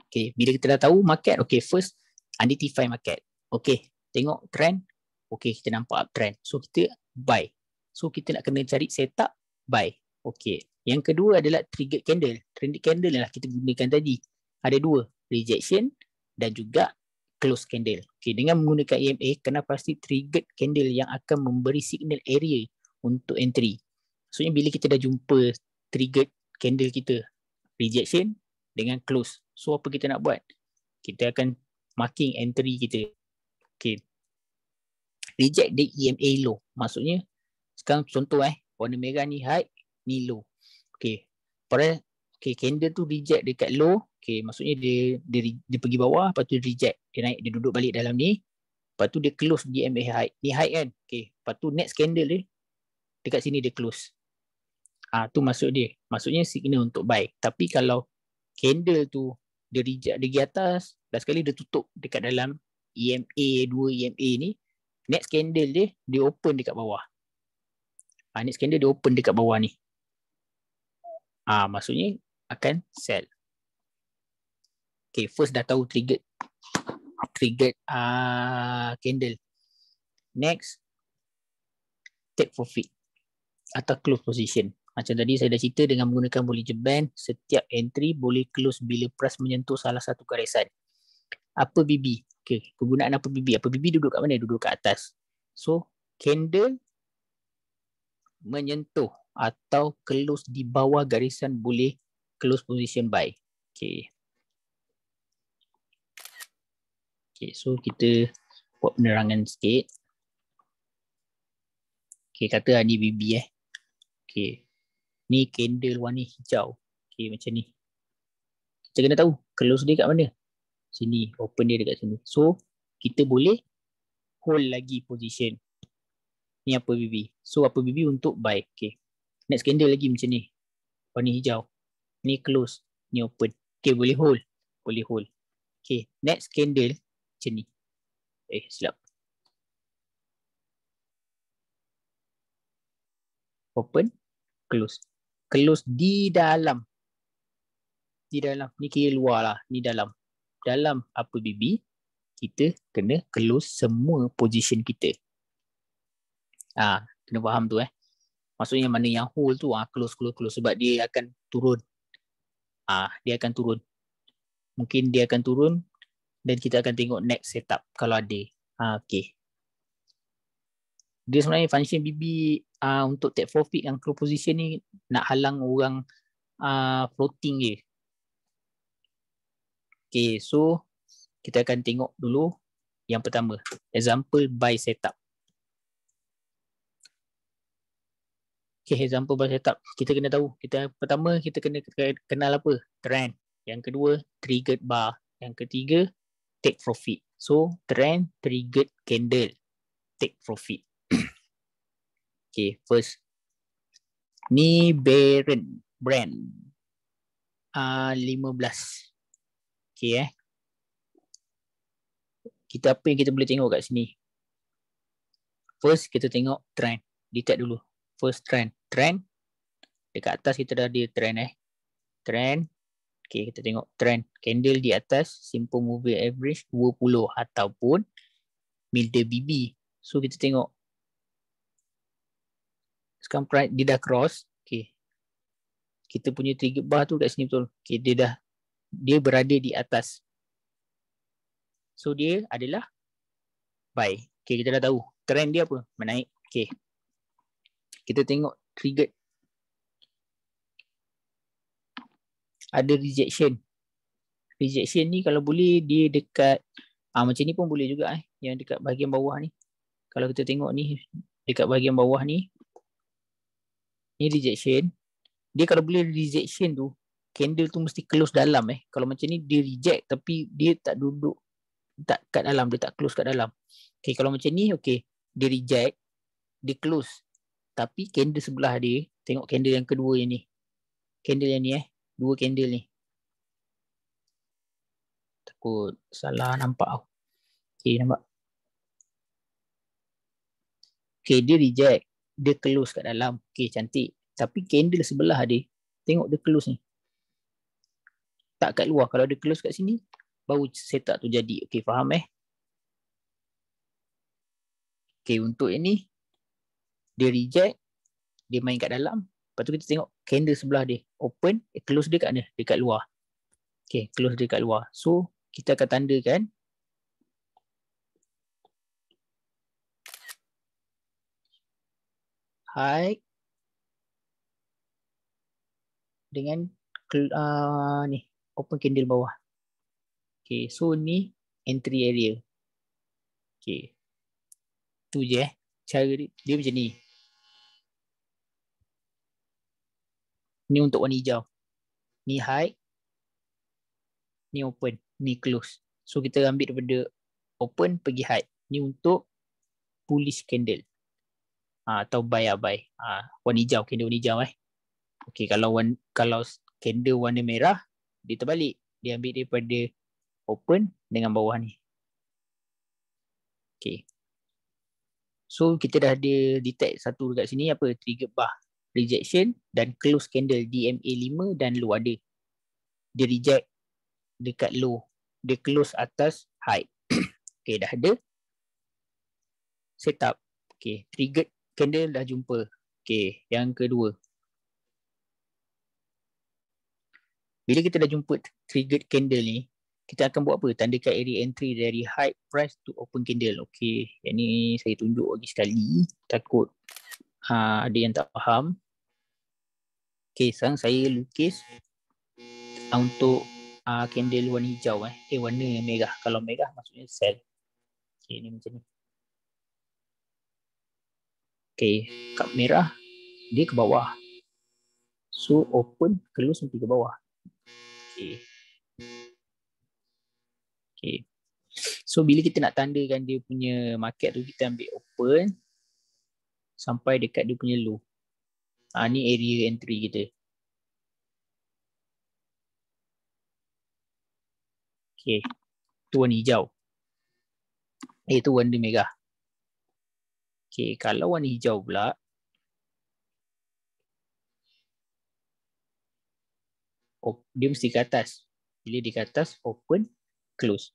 Okay bila kita dah tahu market okay first identify market. Okay tengok trend okay kita nampak uptrend so kita buy. So kita nak kena cari setup buy. Okay yang kedua adalah trigger candle. Trigger candle lah kita gunakan tadi ada dua, rejection dan juga close candle. Okay, dengan menggunakan EMA, kena pasti triggered candle yang akan memberi signal area untuk entry. Maksudnya bila kita dah jumpa triggered candle kita, rejection dengan close. So apa kita nak buat? Kita akan marking entry kita. Okay. Reject di EMA low. Maksudnya, sekarang contoh eh, warna merah ni high, ni low. Okay. Pada Okay, candle tu reject dekat low. Okay, maksudnya dia, dia dia pergi bawah, lepas tu dia reject. Dia naik, dia duduk balik dalam ni. Lepas tu dia close di MA high. Ni high kan? Okay, lepas tu next candle dia, dekat sini dia close. Ah, tu maksud dia. Maksudnya signal untuk buy. Tapi kalau candle tu dia reject dia pergi atas, dah sekali dia tutup dekat dalam EMA 2 EMA ni, next candle dia, dia open dekat bawah. Ah, next candle dia open dekat bawah ni. Ah, maksudnya akan sell. Okay, first dah tahu trigger trigger uh, candle. Next, take profit atau close position. Macam tadi saya dah cerita dengan menggunakan Bollinger Band, setiap entry boleh close bila price menyentuh salah satu garisan. Apa BB? Okay, kegunaan apa BB? Apa BB duduk kat mana? Duduk kat atas. So, candle menyentuh atau close di bawah garisan boleh close position buy. Okay. Okay, so kita buat penerangan sikit. Okay, kata ni BB eh. Okay. Ni candle warna hijau. Okay, macam ni. Kita kena tahu close dia kat mana. Sini, open dia dekat sini. So, kita boleh hold lagi position. Ni apa BB. So, apa BB untuk buy. Okay. Next candle lagi macam ni. Warna hijau ni close, ni open. Okay, boleh hold. Boleh hold. Okay, next candle macam ni. Eh, silap. Open, close. Close di dalam. Di dalam. Ni kira luar lah. Ni dalam. Dalam apa BB, kita kena close semua position kita. Ah, kena faham tu eh. Maksudnya mana yang hold tu ah close close close sebab dia akan turun ah dia akan turun. Mungkin dia akan turun dan kita akan tengok next setup kalau ada. Ah okey. Dia sebenarnya function BB uh, untuk take profit yang close position ni nak halang orang uh, floating je. Okay, so kita akan tengok dulu yang pertama. Example buy setup. Okay, example buy setup. Kita kena tahu. Kita pertama kita kena kenal apa? Trend. Yang kedua, triggered bar. Yang ketiga, take profit. So, trend, triggered candle, take profit. okay, first. Ni Baron brand. Ah uh, 15. Okay eh. Kita apa yang kita boleh tengok kat sini? First kita tengok trend. Detect dulu. First trend trend dekat atas kita dah ada trend eh trend okey kita tengok trend. Candle di atas simple moving average 20 ataupun middle BB so kita tengok. Sekarang price dia dah cross. Okey kita punya trigger bar tu kat sini betul. Okey dia dah dia berada di atas. So dia adalah buy. Okey kita dah tahu trend dia apa. Menaik. Okey kita tengok triggered ada rejection. Rejection ni kalau boleh dia dekat ah macam ni pun boleh juga eh yang dekat bahagian bawah ni. Kalau kita tengok ni dekat bahagian bawah ni ni rejection. Dia kalau boleh rejection tu candle tu mesti close dalam eh. Kalau macam ni dia reject tapi dia tak duduk tak kat dalam dia tak close kat dalam. Okey kalau macam ni okey dia reject dia close. Tapi candle sebelah dia tengok candle yang kedua yang ni. Candle yang ni eh dua candle ni. Takut salah nampak aku. Okey nampak? Okey dia reject. Dia close kat dalam. Okey cantik. Tapi candle sebelah dia tengok dia close ni. Tak kat luar. Kalau dia close kat sini baru setup tu jadi. Okey faham eh? Okey untuk ini dia reject. Dia main kat dalam lepas tu kita tengok candle sebelah dia open eh, close dia kat mana? Dekat luar. Okay close dia kat luar. So kita akan tandakan. High. Dengan uh, ni open candle bawah. Okay so ni entry area. Okay. Tu je eh. Cara dia, dia macam ni Ni untuk warna hijau. Ni high. Ni open. Ni close. So kita ambil daripada open pergi high. Ni untuk bullish candle. Ha, atau buy or buy. Ha, warna hijau. Candle warna hijau eh. Okay kalau warna, kalau candle warna merah. Dia terbalik. Dia ambil daripada open dengan bawah ni. Okay. So kita dah ada detect satu dekat sini apa trigger bar rejection dan close candle DMA 5 dan low ada. Dia reject dekat low. Dia close atas high. okay, dah ada. Setup. Okay, triggered candle dah jumpa. Okay, yang kedua. Bila kita dah jumpa triggered candle ni, kita akan buat apa? Tandakan area entry dari high price to open candle. Okay, yang ni saya tunjuk lagi sekali. Takut ha, ada yang tak faham. Okay, sekarang saya lukis uh, untuk uh, candle warna hijau eh. Eh, warna merah. Kalau merah maksudnya sell. Okay, ni macam ni. Okay, kap merah dia ke bawah. So, open, close nanti ke bawah. Okay. Okay. So, bila kita nak tandakan dia punya market tu, kita ambil open sampai dekat dia punya low. Ha, ni area entry kita. Okay. Tu warna hijau. Eh, tu warna merah. Okay, kalau warna hijau pula. Oh, dia mesti ke atas. Bila ke atas, open, close.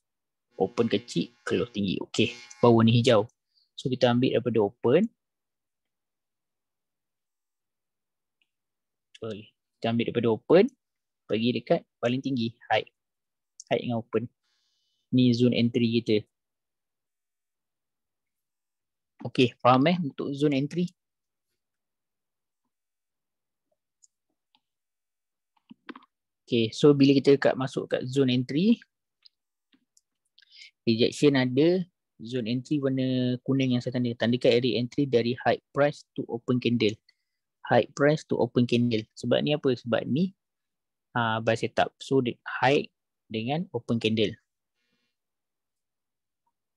Open kecil, close tinggi. Okay, baru warna hijau. So, kita ambil daripada open. level. Kita ambil daripada open, pergi dekat paling tinggi, height. Height dengan open. Ni zone entry kita. Okay, faham eh untuk zone entry? Okay, so bila kita dekat masuk kat zone entry, rejection ada zone entry warna kuning yang saya tanda. Tandakan area entry dari high price to open candle. High price to open candle. Sebab ni apa? Sebab ni uh, buy setup. So, high dengan open candle.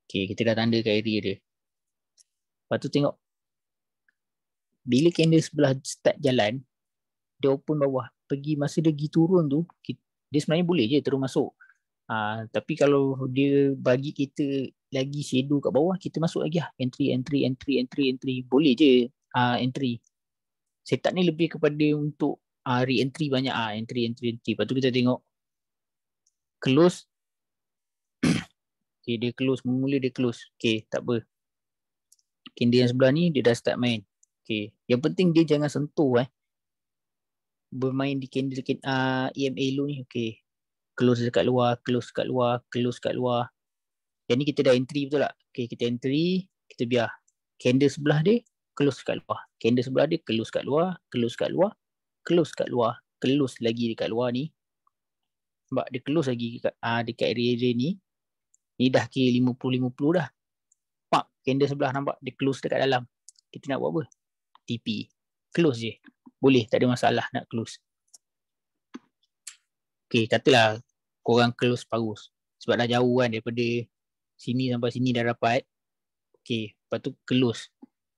Okay, kita dah tandakan area dia. Lepas tu tengok. Bila candle sebelah start jalan, dia open bawah pergi masa dia pergi turun tu dia sebenarnya boleh je terus masuk uh, tapi kalau dia bagi kita lagi shadow kat bawah kita masuk lagi lah entry entry entry entry entry boleh je uh, entry setup ni lebih kepada untuk uh, re-entry banyak ah uh, entry entry entry. Lepas tu kita tengok close. Okay, dia close. Mula dia close. Okay tak apa. Candle yang sebelah ni dia dah start main. Okay. Yang penting dia jangan sentuh eh. Bermain di candle uh, EMA lu ni. Okay. Close dekat luar close kat luar close kat luar. Yang ni kita dah entry betul tak? Okay kita entry kita biar. Candle sebelah dia close kat luar. Candle sebelah dia close kat luar close kat luar close kat luar. Close lagi dekat luar ni. Sebab dia close lagi dekat, uh, dekat area-area ni. Ni dah kira 50-50 dah. Pak candle sebelah nampak dia close dekat dalam. Kita nak buat apa? TP close je. Boleh tak ada masalah nak close. Okay, katalah korang close parus. Sebab dah jauh kan daripada sini sampai sini dah rapat. Okay, lepas tu close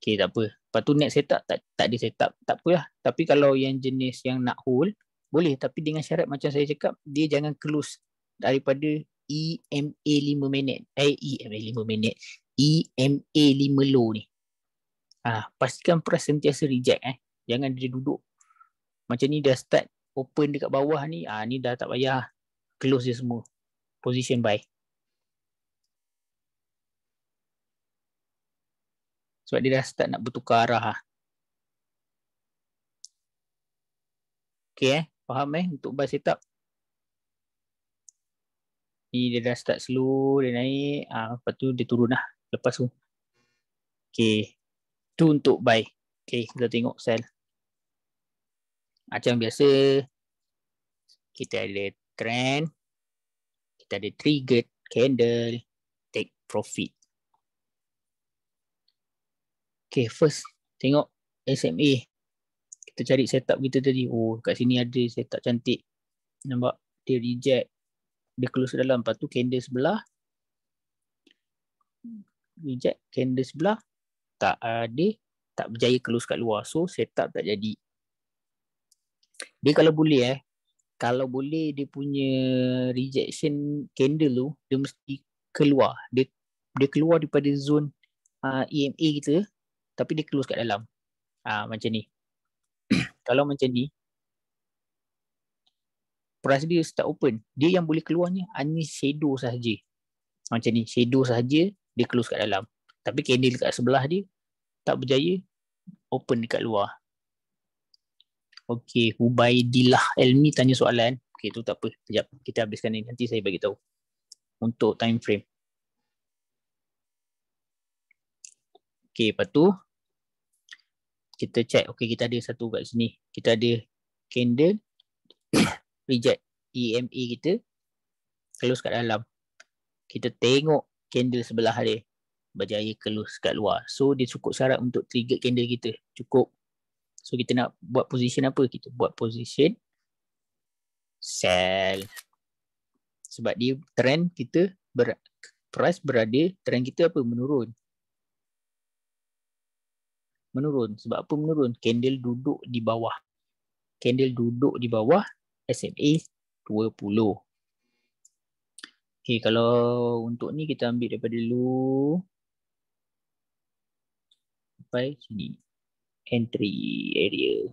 Okay, tak apa. Lepas tu next setup tak, tak ada setup. Tak apalah. Tapi kalau yang jenis yang nak hold boleh. Tapi dengan syarat macam saya cakap dia jangan close daripada EMA 5 minit. Eh EMA 5 minit. EMA 5 low ni. Ah pastikan press sentiasa reject eh. Jangan dia duduk. Macam ni dah start open dekat bawah ni. Ah ni dah tak payah close dia semua. Position buy. Sebab dia dah start nak bertukar arah ah. Okay eh. Faham eh untuk buy setup. Ni dia dah start slow, dia naik. Ah, lepas tu dia turun lah. Lepas tu. Okay. Tu untuk buy. Okay, kita tengok sell. Macam biasa kita ada trend, kita ada trigger candle, take profit. Okay, first tengok SMA. Kita cari setup kita tadi. Oh, kat sini ada setup cantik. Nampak? Dia reject. Dia close dalam. Lepas tu candle sebelah. Reject candle sebelah. Tak ada. Tak berjaya close kat luar. So, setup tak jadi. Dia kalau boleh eh kalau boleh dia punya rejection candle tu dia mesti keluar dia dia keluar daripada zone uh, EMA kita tapi dia close kat dalam uh, macam ni kalau macam ni price dia start open dia yang boleh keluarnya hanya shadow sahaja macam ni shadow sahaja dia close kat dalam tapi candle kat sebelah dia tak berjaya open dekat luar Okey, Hubaidillah Elmi tanya soalan. Okey, tu tak apa. Sekejap, kita habiskan ni. Nanti saya bagi tahu. Untuk time frame. Okey, lepas tu kita check. Okey, kita ada satu kat sini. Kita ada candle reject EMA kita close kat dalam. Kita tengok candle sebelah dia berjaya close kat luar. So dia cukup syarat untuk trigger candle kita. Cukup So kita nak buat position apa? Kita buat position sell. Sebab dia trend kita ber, price berada, trend kita apa? Menurun. Menurun. Sebab apa menurun? Candle duduk di bawah. Candle duduk di bawah SMA 20. Okay, kalau untuk ni kita ambil daripada dulu sampai sini entry area.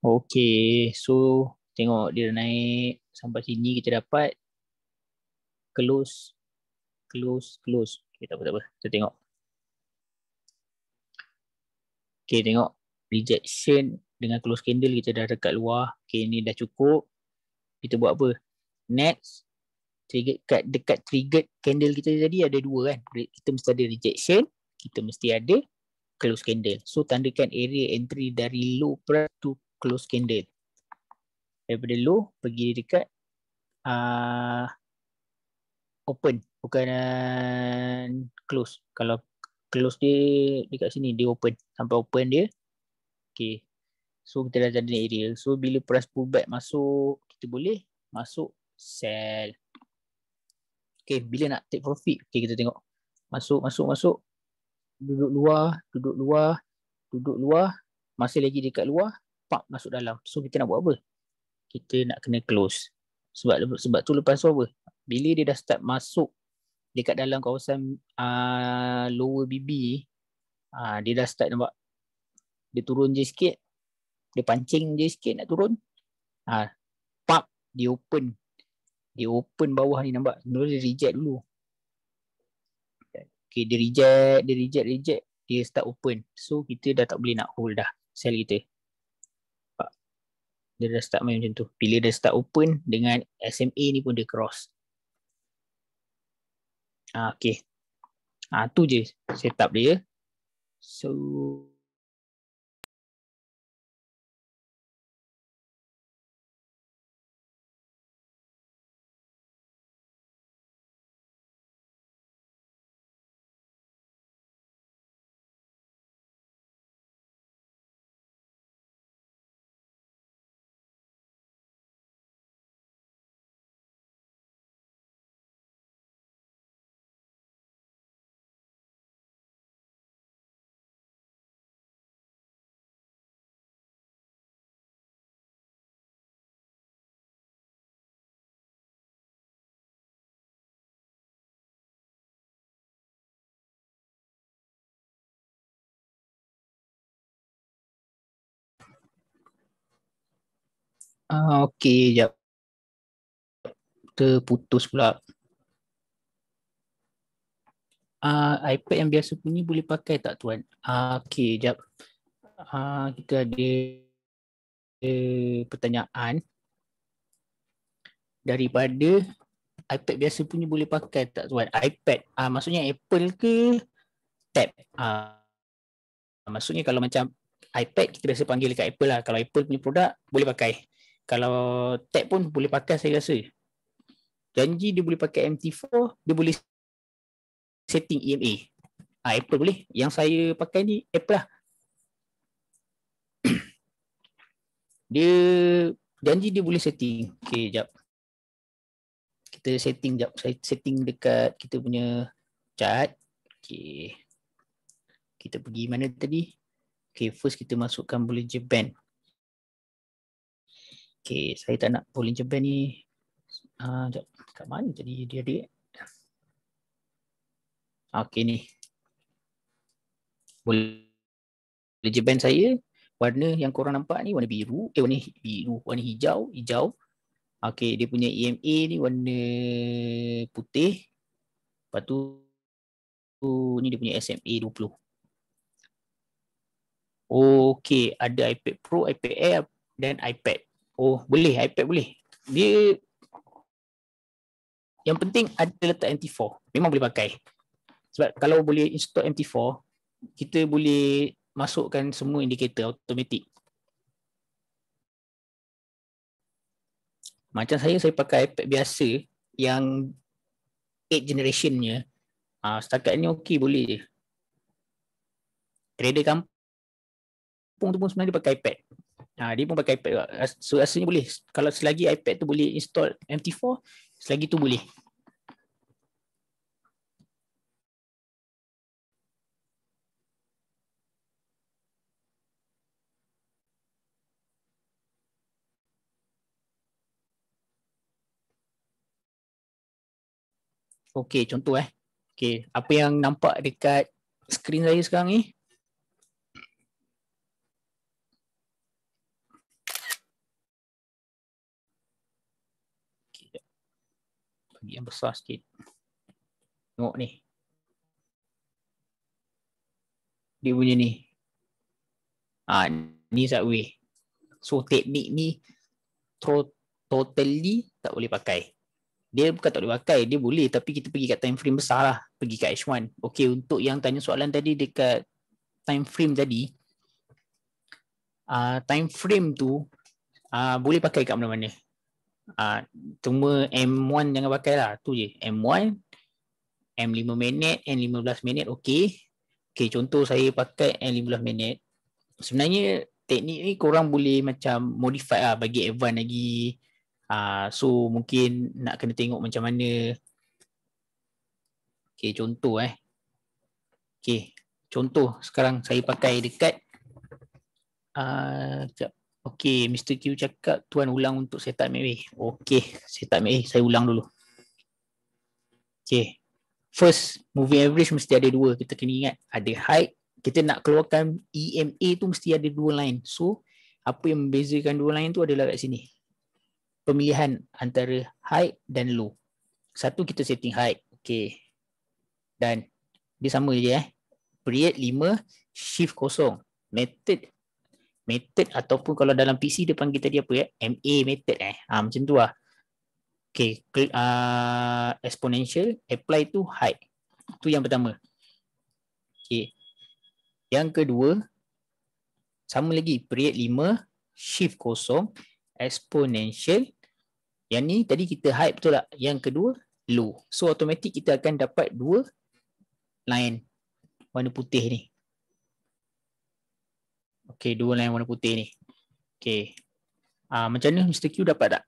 Okay, so tengok dia naik sampai sini kita dapat close, close, close. Okay, tak apa, tak apa. Kita tengok. Okay, tengok rejection dengan close candle kita dah dekat luar. Okay, ni dah cukup. Kita buat apa? Next, trigger kat dekat trigger candle kita tadi ada dua kan. Kita mesti ada rejection, kita mesti ada close candle. So tandakan area entry dari low price to close candle. daripada low pergi dekat uh, open bukan uh, close kalau close dia dekat sini dia open sampai open dia. Okay. So kita dah jadi aerial. So bila press pullback masuk kita boleh masuk sell. Okay bila nak take profit? Okay kita tengok. Masuk masuk masuk. Duduk luar duduk luar duduk luar. Masih lagi dekat luar pak masuk dalam. So kita nak buat apa? Kita nak kena close. Sebab sebab tu lepas tu apa? Bila dia dah start masuk dekat dalam kawasan uh, lower BB uh, dia dah start nampak dia turun je sikit. Dia pancing je sikit nak turun. Uh, pop dia open. Dia open bawah ni nampak. Dulu dia reject dulu. Okay, dia reject dia reject reject. Dia start open. So kita dah tak boleh nak hold dah sell kita. Dia dah start main macam tu. Bila dia start open dengan SMA ni pun dia cross. Ah, okay. Ah, tu je setup dia. So, Ah, okey, jap. Terputus pula. Ah, iPad yang biasa punya boleh pakai tak tuan? Ah, okey, jap. Ah, kita ada eh, pertanyaan daripada iPad biasa punya boleh pakai tak tuan? iPad, ah, maksudnya Apple ke Tab? Ah, maksudnya kalau macam iPad kita biasa panggil dekat Apple lah. Kalau Apple punya produk boleh pakai kalau tag pun boleh pakai saya rasa. Janji dia boleh pakai MT4, dia boleh setting EMA. Ha, Apple boleh. Yang saya pakai ni Apple lah. dia janji dia boleh setting. Okay, jap. Kita setting jap. Saya setting dekat kita punya chat. Okay. Kita pergi mana tadi? Okay, first kita masukkan Bollinger Band. Okay, saya tak nak Bollinger Band ni. Uh, jap, kat mana tadi dia dia? Okay ni. Bollinger Band saya, warna yang korang nampak ni warna biru. Eh, warna biru, warna hijau, hijau. Okay, dia punya EMA ni warna putih. Lepas tu, ni dia punya SMA 20. Okay, ada iPad Pro, iPad Air dan iPad. Oh, boleh iPad boleh. Dia yang penting ada letak MT4. Memang boleh pakai. Sebab kalau boleh install MT4, kita boleh masukkan semua indikator automatik. Macam saya, saya pakai iPad biasa yang 8 generationnya. Ha, setakat ni okey boleh je. Trader kampung tu pun sebenarnya dia pakai iPad. Ha, dia pun pakai iPad. So rasanya boleh. Kalau selagi iPad tu boleh install MT4, selagi tu boleh. Okey, contoh eh. Okey, apa yang nampak dekat skrin saya sekarang ni? bagi yang besar sikit. Tengok ni. Dia punya ni. Ah, ni subway. So teknik ni to- totally tak boleh pakai. Dia bukan tak boleh pakai, dia boleh tapi kita pergi kat time frame besar lah. Pergi kat H1. Okay, untuk yang tanya soalan tadi dekat time frame tadi, uh, time frame tu uh, boleh pakai kat mana-mana. Uh, cuma M1 jangan pakai lah. Tu je. M1, M5 minit, M15 minit okey. Okey, contoh saya pakai M15 minit. Sebenarnya teknik ni korang boleh macam modify lah bagi advance lagi. Uh, so mungkin nak kena tengok macam mana. Okey, contoh eh. Okey, contoh sekarang saya pakai dekat uh, Okey, Mr. Q cakap tuan ulang untuk setup MAV. Okey, setup MAV saya ulang dulu. Okey. First, moving average mesti ada dua. Kita kena ingat ada height. Kita nak keluarkan EMA tu mesti ada dua line. So, apa yang membezakan dua line tu adalah kat sini. Pemilihan antara height dan low. Satu kita setting height. Okey. Dan dia sama je eh. Period 5, shift kosong. Method method ataupun kalau dalam PC dia panggil tadi apa ya? MA method eh. Ha, macam tu lah. Okay uh, exponential apply to height. Tu yang pertama. Okay. Yang kedua sama lagi period 5 shift kosong exponential. Yang ni tadi kita height betul tak? Yang kedua low. So automatic kita akan dapat dua line warna putih ni Okey, dua line warna putih ni. Okey. Ah uh, macam mana Mr. Q dapat tak?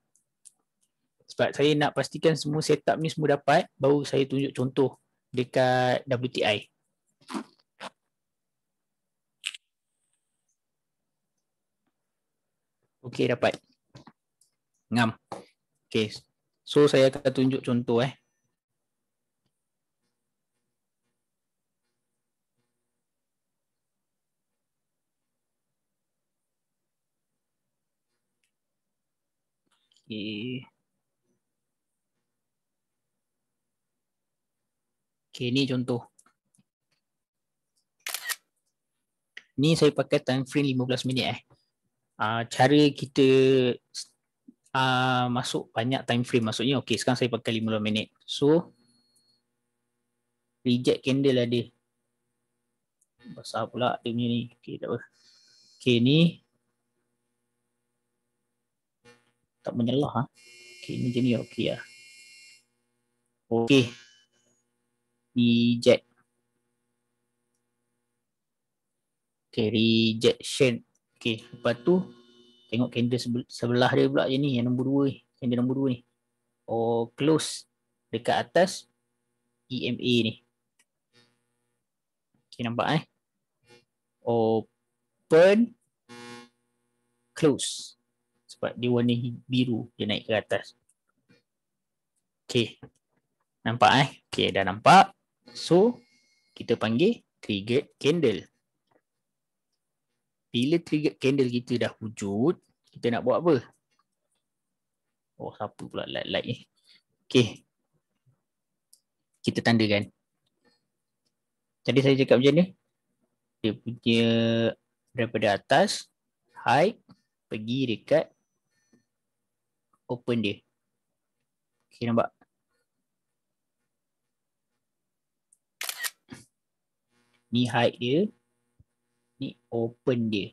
Sebab saya nak pastikan semua setup ni semua dapat, baru saya tunjuk contoh dekat WTI. Okey, dapat. Ngam. Okey. So saya akan tunjuk contoh eh. Okay. Okay, ni contoh. Ni saya pakai time frame 15 minit eh. Uh, cara kita uh, masuk banyak time frame maksudnya okay sekarang saya pakai 15 minit. So reject candle ada. Besar pula dia punya ni. Okay tak apa. Okay ni tak menyelah ha. Okey ni jenis okey lah. Okey. Reject. Okey rejection. Okey lepas tu tengok candle sebelah dia pula je ni yang nombor dua ni. Candle nombor dua ni. Oh close dekat atas EMA ni. Okey nampak eh. Open close sebab dia warna biru dia naik ke atas. Okey. Nampak eh? Okey, dah nampak. So, kita panggil trigger candle. Bila trigger candle kita dah wujud, kita nak buat apa? Oh, siapa pula light-light ni? Okey. Kita tandakan. Jadi saya cakap macam ni. Dia punya daripada atas, height, pergi dekat open dia. Okay, nampak? Ni height dia. Ni open dia.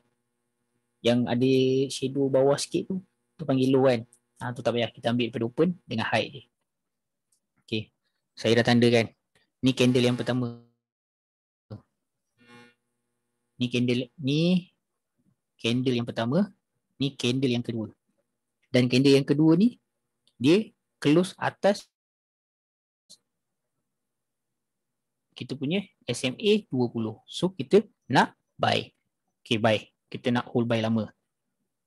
Yang ada shadow bawah sikit tu, tu panggil low kan. Ha, tu tak payah kita ambil daripada open dengan height dia. Okay. Saya dah tandakan. Ni candle yang pertama. Ni candle ni candle yang pertama, ni candle yang kedua. Dan candle yang kedua ni dia close atas kita punya SMA 20. So kita nak buy. Okay buy. Kita nak hold buy lama.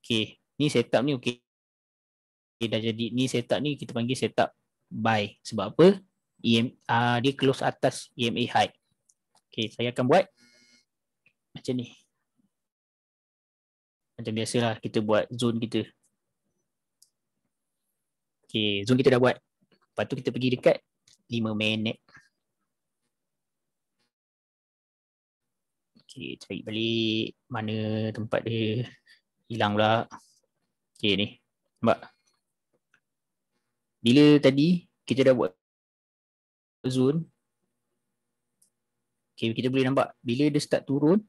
Okay. Ni setup ni okay. Okay dah jadi. Ni setup ni kita panggil setup buy. Sebab apa? EM, uh, dia close atas EMA high. Okay saya akan buat macam ni. Macam biasalah kita buat zone kita. Okay, zoom kita dah buat. Lepas tu kita pergi dekat 5 minit. Okay, cari balik mana tempat dia hilang pula. Okay ni, nampak? Bila tadi kita dah buat zoom. Okay, kita boleh nampak bila dia start turun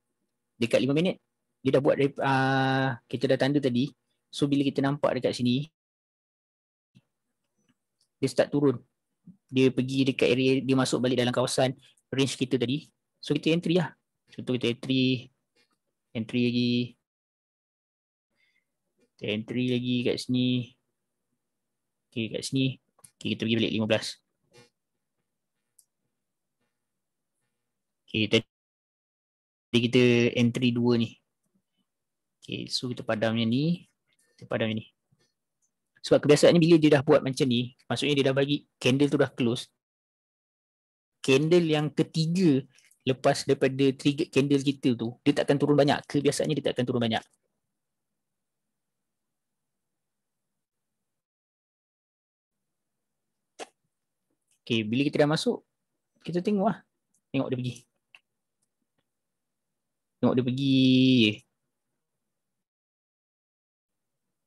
dekat 5 minit. Dia dah buat, uh, kita dah tanda tadi So bila kita nampak dekat sini dia start turun. Dia pergi dekat area dia masuk balik dalam kawasan range kita tadi. So kita entry lah. Contoh kita entry entry lagi kita entry lagi kat sini. Okay, kat sini. Okay, kita pergi balik 15. Okay, tadi kita entry dua ni. Okay, so kita padam yang ni. Kita padam yang ni. Sebab kebiasaannya bila dia dah buat macam ni, maksudnya dia dah bagi candle tu dah close. Candle yang ketiga lepas daripada trigger candle kita tu, dia tak akan turun banyak. Kebiasaannya dia tak akan turun banyak. Okay, bila kita dah masuk, kita tengok lah. Tengok dia pergi. Tengok dia pergi.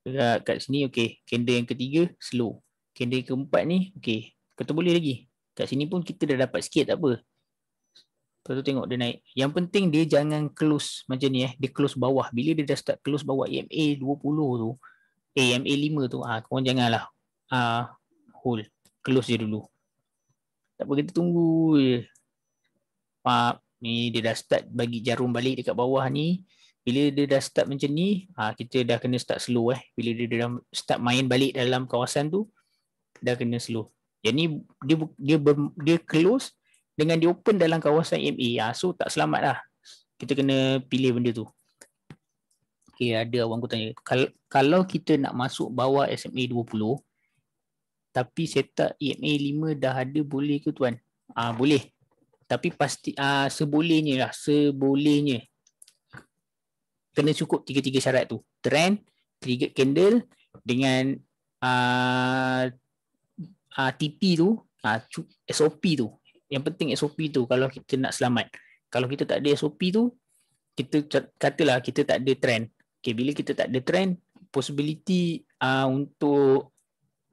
Dekat kat sini okey. Candle yang ketiga slow. Candle yang keempat ni okey. Kata boleh lagi. Kat sini pun kita dah dapat sikit tak apa. Lepas tu tengok dia naik. Yang penting dia jangan close macam ni eh. Dia close bawah. Bila dia dah start close bawah EMA 20 tu. EMA 5 tu. Ah, korang janganlah. Ah, hold. Close je dulu. Tak apa kita tunggu je. Pak, Ni dia dah start bagi jarum balik dekat bawah ni. Bila dia dah start macam ni, ha, kita dah kena start slow eh. Bila dia dah start main balik dalam kawasan tu, dah kena slow. Jadi dia dia dia, dia close dengan dia open dalam kawasan MA. Ha, so tak selamat lah. Kita kena pilih benda tu. Okay, ada orang aku tanya. Kal- kalau kita nak masuk bawah SMA 20, tapi setup EMA 5 dah ada, boleh ke tuan? Ah ha, boleh tapi pasti uh, sebolehnya lah sebolehnya kena cukup tiga-tiga syarat tu. Trend trigger candle dengan uh, uh, TP tu uh, SOP tu. Yang penting SOP tu kalau kita nak selamat. Kalau kita tak ada SOP tu kita katalah kita tak ada trend okay, bila kita tak ada trend possibility uh, untuk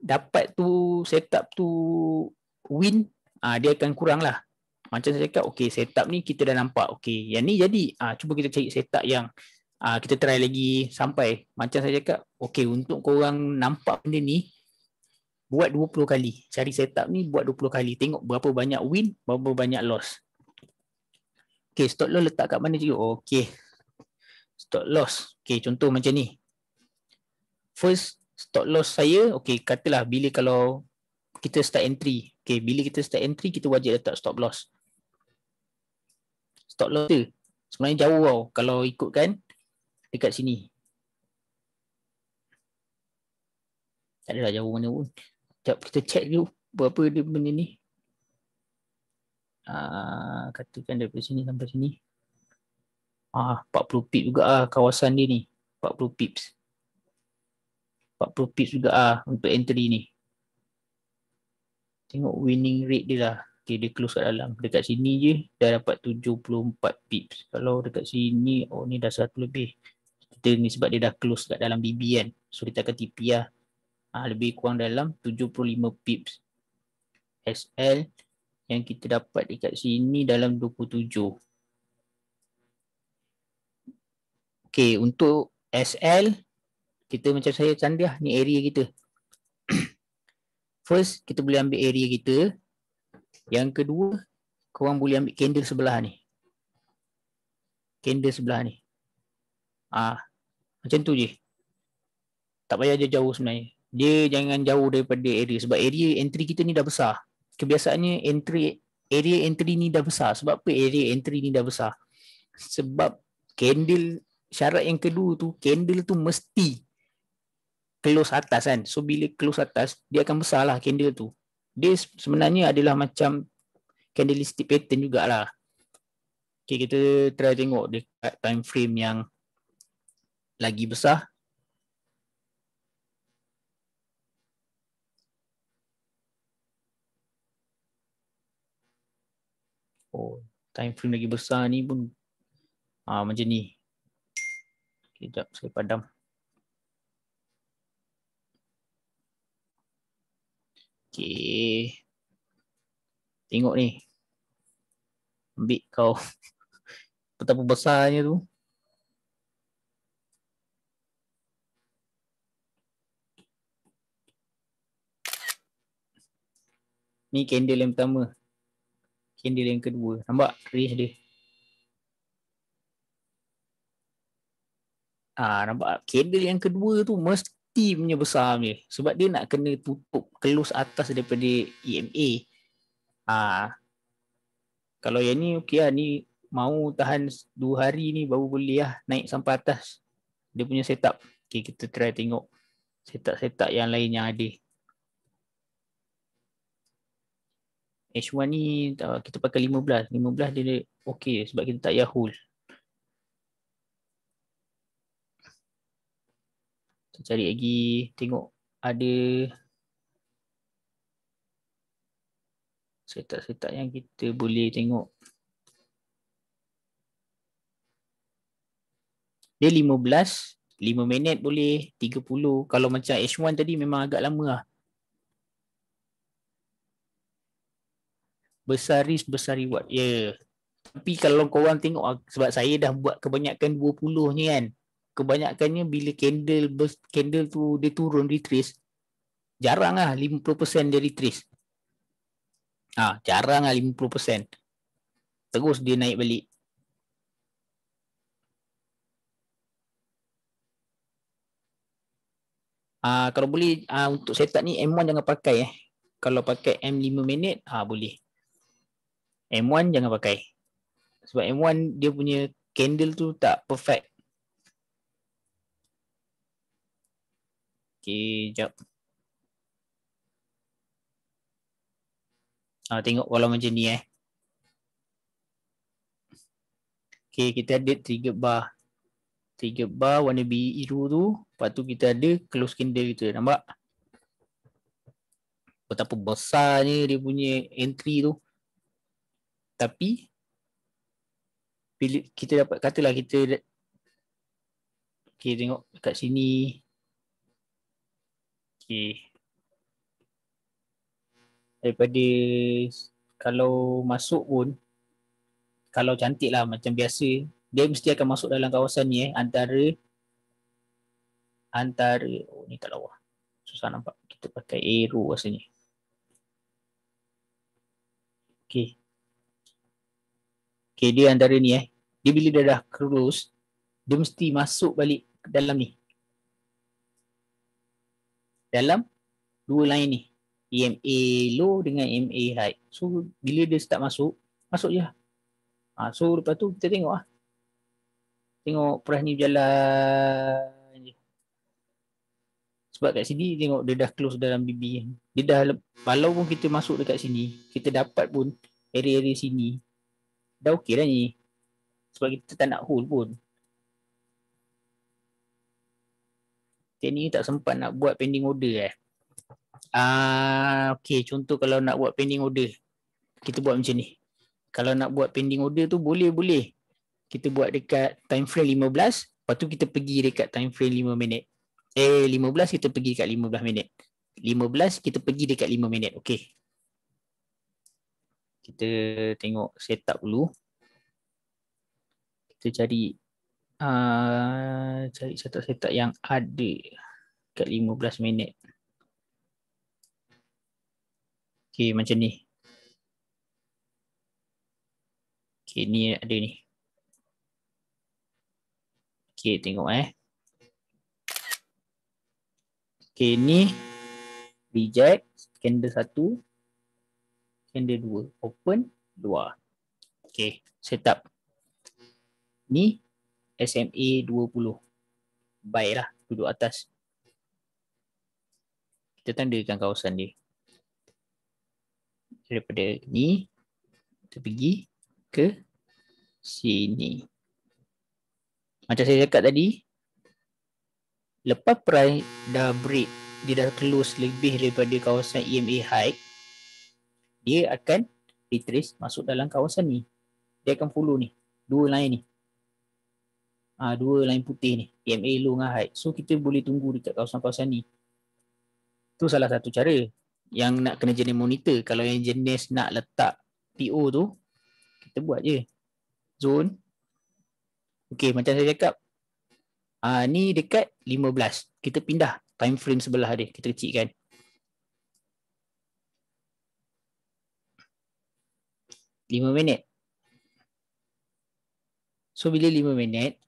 dapat tu setup tu win uh, dia akan kurang lah. Macam saya cakap, okay setup ni kita dah nampak. Okay, yang ni jadi. Ah, cuba kita cari setup yang ah, kita try lagi sampai. Macam saya cakap, okay untuk korang nampak benda ni, buat 20 kali. Cari setup ni buat 20 kali. Tengok berapa banyak win, berapa banyak loss. Okay, stop loss letak kat mana juga? Okay. Stop loss. Okay, contoh macam ni. First, stop loss saya, okay, katalah bila kalau kita start entry. Okay, bila kita start entry, kita wajib letak stop loss stop loss dia. Sebenarnya jauh tau kalau ikutkan dekat sini. Tak adalah jauh mana pun. Sekejap kita check dulu berapa dia benda ni. Uh, katakan daripada sini sampai sini. Ah, 40 pips juga ah kawasan dia ni. 40 pips. 40 pips juga ah untuk entry ni. Tengok winning rate dia lah. Okay, dia close kat dalam. Dekat sini je dah dapat 74 pips. Kalau dekat sini, oh ni dah satu lebih. Kita ni sebab dia dah close kat dalam BB kan. So kita akan TP lah. Ha, lebih kurang dalam 75 pips. SL yang kita dapat dekat sini dalam 27. Okay, untuk SL, kita macam saya candiah ni area kita. First, kita boleh ambil area kita yang kedua, korang boleh ambil candle sebelah ni. Candle sebelah ni. Ah, macam tu je. Tak payah jauh-jauh sebenarnya. Dia jangan jauh daripada area sebab area entry kita ni dah besar. Kebiasaannya entry area entry ni dah besar. Sebab apa area entry ni dah besar? Sebab candle syarat yang kedua tu candle tu mesti close atas kan. So bila close atas dia akan besar lah candle tu dia sebenarnya adalah macam candlestick pattern jugalah. Okay, kita try tengok dekat time frame yang lagi besar. Oh, time frame lagi besar ni pun ah macam ni. Kejap saya padam. Okay. Tengok ni. Ambil kau. Betapa besarnya tu. Ni candle yang pertama. Candle yang kedua. Nampak range dia. Ah, nampak candle yang kedua tu mesti punya besar punya. Sebab dia nak kena tutup close atas daripada EMA. Ah. Kalau yang ni okey lah. Ni mau tahan dua hari ni baru boleh lah naik sampai atas. Dia punya setup. Okay, kita try tengok setup-setup yang lain yang ada. H1 ni kita pakai 15. 15 dia okey sebab kita tak hold. Kita cari lagi tengok ada setup-setup yang kita boleh tengok. Dia 15, 5 minit boleh, 30. Kalau macam H1 tadi memang agak lama lah. Besar risk besar reward. Ya. Yeah. Tapi kalau kau orang tengok ah, sebab saya dah buat kebanyakan 20 ni kan. Kebanyakannya bila candle candle tu dia turun retrace jarang lah 50% dia retrace. Ah, ha, jarang lah 50%. Terus dia naik balik. Ah, kalau boleh ah, untuk setup ni M1 jangan pakai eh. Kalau pakai M5 minit ah boleh. M1 jangan pakai. Sebab M1 dia punya candle tu tak perfect. Okay, jap. Ah, tengok kalau macam ni eh. Okay, kita ada trigger bar. Trigger bar warna biru tu. Lepas tu kita ada close candle kita. Nampak? Betapa besarnya dia punya entry tu tapi bila kita dapat katalah kita okey tengok kat sini. Okey. Daripada kalau masuk pun kalau cantik lah macam biasa dia mesti akan masuk dalam kawasan ni eh. Antara antara oh ni tak lawa. Susah nampak. Kita pakai arrow rasanya. Okey Okay, dia antara ni eh. Dia bila dia dah close, dia mesti masuk balik dalam ni. Dalam dua line ni. EMA low dengan EMA high. So, bila dia start masuk, masuk je. Ha, so, lepas tu kita tengok lah. Tengok price ni berjalan. Sebab kat sini tengok dia dah close dalam BB. Dia dah, walaupun kita masuk dekat sini, kita dapat pun area-area sini, dah okey dah ni. Sebab kita tak nak hold pun. Teknik ni tak sempat nak buat pending order eh. Ah, okay, contoh kalau nak buat pending order. Kita buat macam ni. Kalau nak buat pending order tu boleh-boleh. Kita buat dekat time frame 15. Lepas tu kita pergi dekat time frame 5 minit. Eh, 15 kita pergi dekat 15 minit. 15 kita pergi dekat 5 minit. Okay kita tengok setup dulu. Kita cari uh, cari setup-setup yang ada kat 15 minit. Okay macam ni. Okay ni ada ni. Okay tengok eh. Okay ni reject candle satu candle 2 open 2 okay setup. Ni SMA 20 baiklah duduk atas. Kita tandakan kawasan dia. Daripada ni kita pergi ke sini. Macam saya cakap tadi lepas price dah break dia dah close lebih daripada kawasan EMA high dia akan retrace masuk dalam kawasan ni. Dia akan follow ni. Dua line ni. Ha, dua line putih ni. EMA low dengan high. So kita boleh tunggu dekat kawasan-kawasan ni. Tu salah satu cara yang nak kena jenis monitor. Kalau yang jenis nak letak PO tu, kita buat je. Zone. Okay macam saya cakap. Ha, ni dekat 15. Kita pindah time frame sebelah dia. Kita kecilkan. 5 minit. So bila 5 minit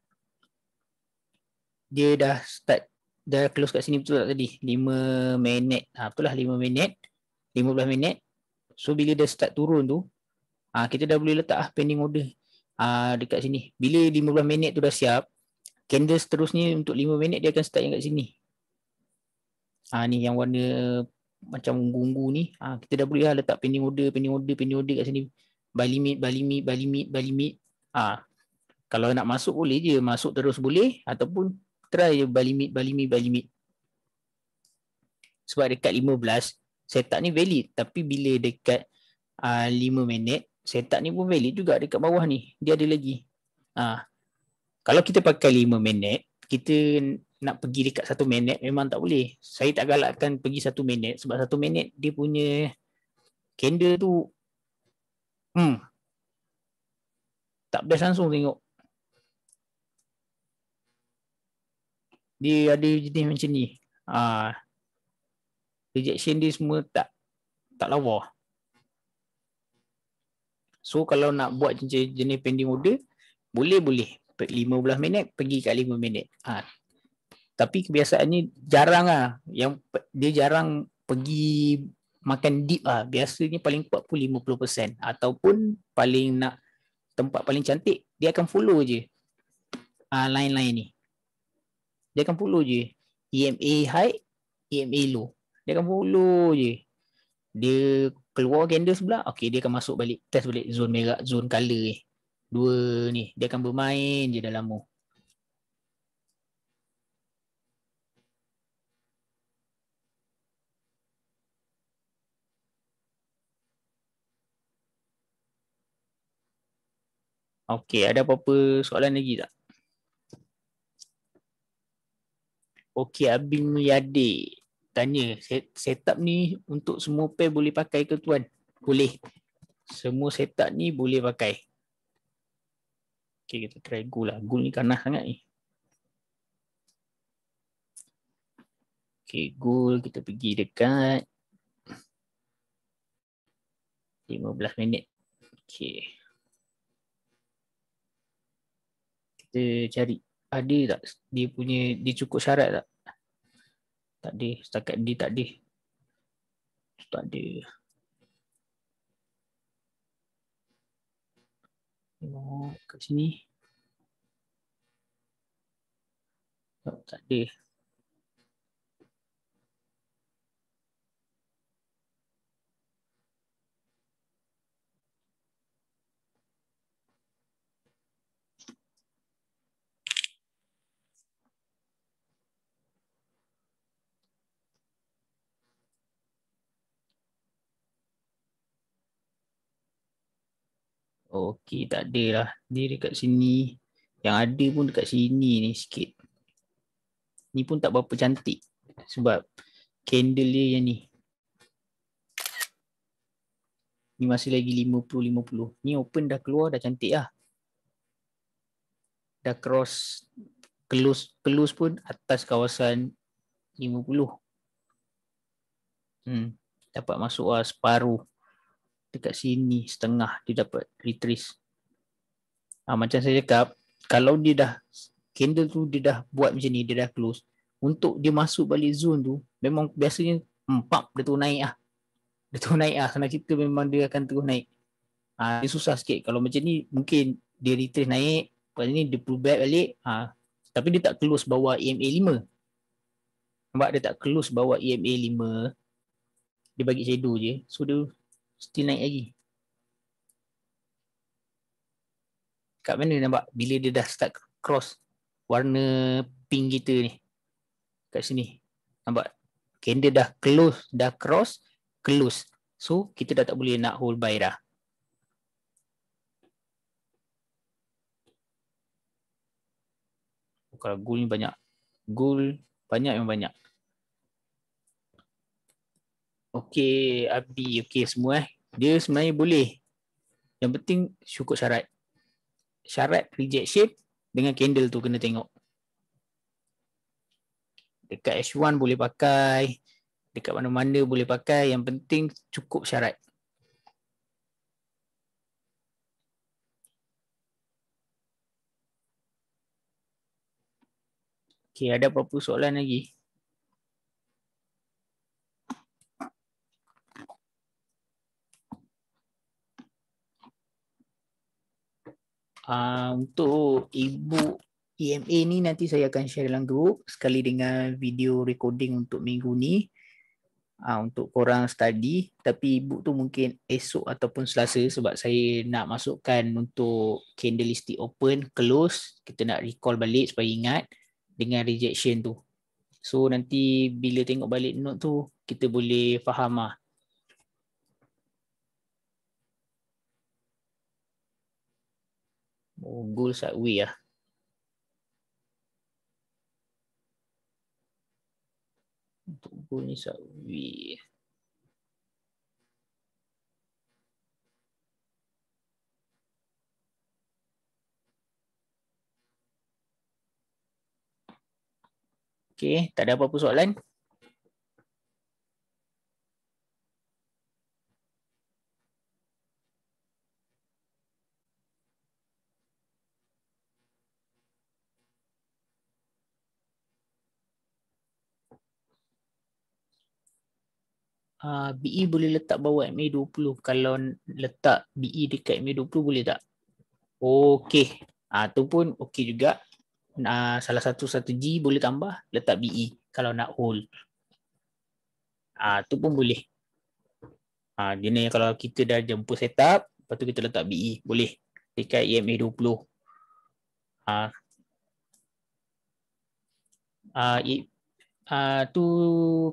dia dah start dah close kat sini betul tak tadi? 5 minit. Ha, betul lah 5 minit. 15 minit. So bila dia start turun tu, ha, kita dah boleh letak ah pending order ha, dekat sini. Bila 15 minit tu dah siap, candle seterusnya untuk 5 minit dia akan start yang kat sini. Ha, ni yang warna macam unggu-unggu ni. Ha, kita dah boleh lah letak pending order, pending order, pending order kat sini. Buy limit, buy limit, buy limit, buy limit. Ha, kalau nak masuk boleh je, masuk terus boleh ataupun try je buy limit, buy limit, buy limit. Sebab dekat 15, setup ni valid. Tapi bila dekat uh, 5 minit, setup ni pun valid juga dekat bawah ni. Dia ada lagi. Uh, kalau kita pakai 5 minit, kita nak pergi dekat 1 minit memang tak boleh. Saya tak galakkan pergi 1 minit sebab 1 minit dia punya candle tu hmm, tak best langsung tengok. dia ada jenis macam ni. Ah, rejection dia semua tak tak lawa. So kalau nak buat jenis, jenis pending order, boleh boleh. 15 minit pergi kat 5 minit. Ha. Tapi kebiasaannya jarang lah. Yang dia jarang pergi makan deep lah. Biasanya paling kuat pun 50%. Ataupun paling nak tempat paling cantik, dia akan follow je. Uh, line-line ni. Dia akan follow je. EMA high EMA low. Dia akan follow je. Dia keluar candle sebelah okey dia akan masuk balik test balik zone merah zone color ni. Dua ni. Dia akan bermain je dalam mu Okey, ada apa-apa soalan lagi tak? Okey Abing Yade tanya set, setup ni untuk semua pair boleh pakai ke tuan? Boleh. Semua setup ni boleh pakai. Okey kita try gold lah. Gold ni kanas sangat ni. Okey gold kita pergi dekat 15 minit. Okey. Kita cari. Ada tak? Dia punya dia cukup syarat tak? Tak ada. Setakat dia tak ada. Tak ada. Tengok kat sini. Oh, tak ada Okey, tak ada lah. Dia dekat sini. Yang ada pun dekat sini ni sikit. Ni pun tak berapa cantik. Sebab candle dia yang ni. Ni masih lagi 50-50. Ni open dah keluar dah cantik lah. Dah cross close, close pun atas kawasan 50. Hmm, dapat masuk lah separuh dekat sini setengah dia dapat retrace. Ha, macam saya cakap, kalau dia dah candle tu dia dah buat macam ni, dia dah close. Untuk dia masuk balik zone tu, memang biasanya empat dia tu naik ah. Dia tu naik ah. Senang cerita memang dia akan terus naik. Ha, dia susah sikit. Kalau macam ni mungkin dia retrace naik, lepas ni dia pull back balik. Ha, tapi dia tak close bawah EMA 5. Nampak dia tak close bawah EMA 5. Dia bagi shadow je. So dia still naik lagi. Kat mana nampak bila dia dah start cross warna pink kita ni. Kat sini. Nampak? Candle dah close, dah cross, close. So kita dah tak boleh nak hold buy dah. Kalau gold ni banyak. Gold banyak yang banyak okey Abi, okey semua eh. Dia sebenarnya boleh. Yang penting cukup syarat. Syarat reject shape dengan candle tu kena tengok. Dekat H1 boleh pakai. Dekat mana-mana boleh pakai. Yang penting cukup syarat. Okey, ada apa-apa soalan lagi? Uh, untuk ibu EMA ni nanti saya akan share dalam group sekali dengan video recording untuk minggu ni. Uh, untuk korang study. Tapi ibu tu mungkin esok ataupun selasa sebab saya nak masukkan untuk candlestick open close. Kita nak recall balik supaya ingat dengan rejection tu. So nanti bila tengok balik note tu kita boleh faham lah Goal sideway lah. Untuk goal ni sideway. Okay, tak ada apa-apa soalan? Uh, BE boleh letak bawah MA20 kalau letak BE dekat MA20 boleh tak? Okey. Ah uh, tu pun okey juga. Uh, salah satu strategi boleh tambah letak BE kalau nak hold. Ah uh, tu pun boleh. Ah dia ni kalau kita dah jemput setup, lepas tu kita letak BE, boleh dekat EMA20. Ah uh, uh, uh, tu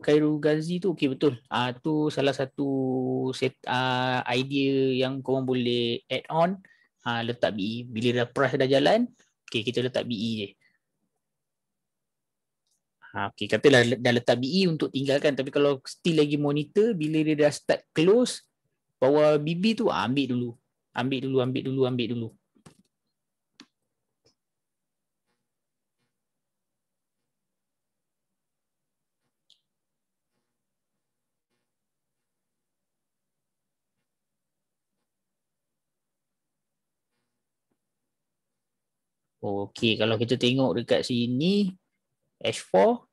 Khairul Ghazi tu okey betul. Ah uh, tu salah satu set uh, idea yang kau boleh add on uh, letak BE bila dah price dah jalan okey kita letak BE je. Ha, okay, katalah dah letak BE untuk tinggalkan tapi kalau still lagi monitor bila dia dah start close bawa BB tu ambil dulu. Ambil dulu, ambil dulu, ambil dulu. Okey, kalau kita tengok dekat sini H4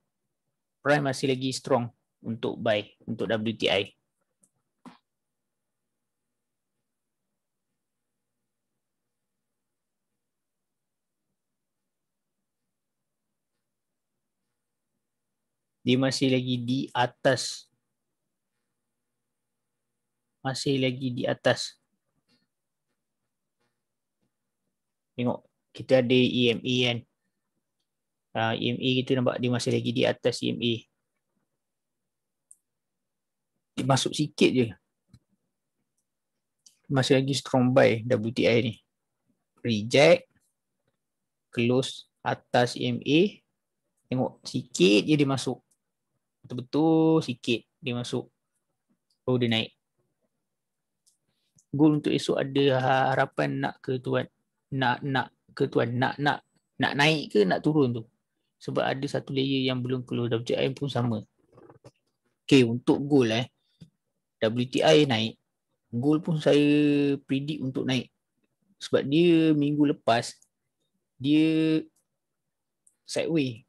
Prime masih lagi strong untuk buy untuk WTI. Dia masih lagi di atas. Masih lagi di atas. Tengok kita ada EMA kan. Uh, EMA kita nampak dia masih lagi di atas EMA. Dia masuk sikit je. Masih lagi strong buy WTI ni. Reject. Close atas EMA. Tengok sikit je dia masuk. Betul-betul sikit dia masuk. Oh dia naik. Goal untuk esok ada harapan nak ke tuan? Nak nak ke tuan? Nak nak nak naik ke nak turun tu? Sebab ada satu layer yang belum keluar. WTI pun sama. Okay untuk goal eh. WTI naik. Goal pun saya predict untuk naik. Sebab dia minggu lepas dia sideway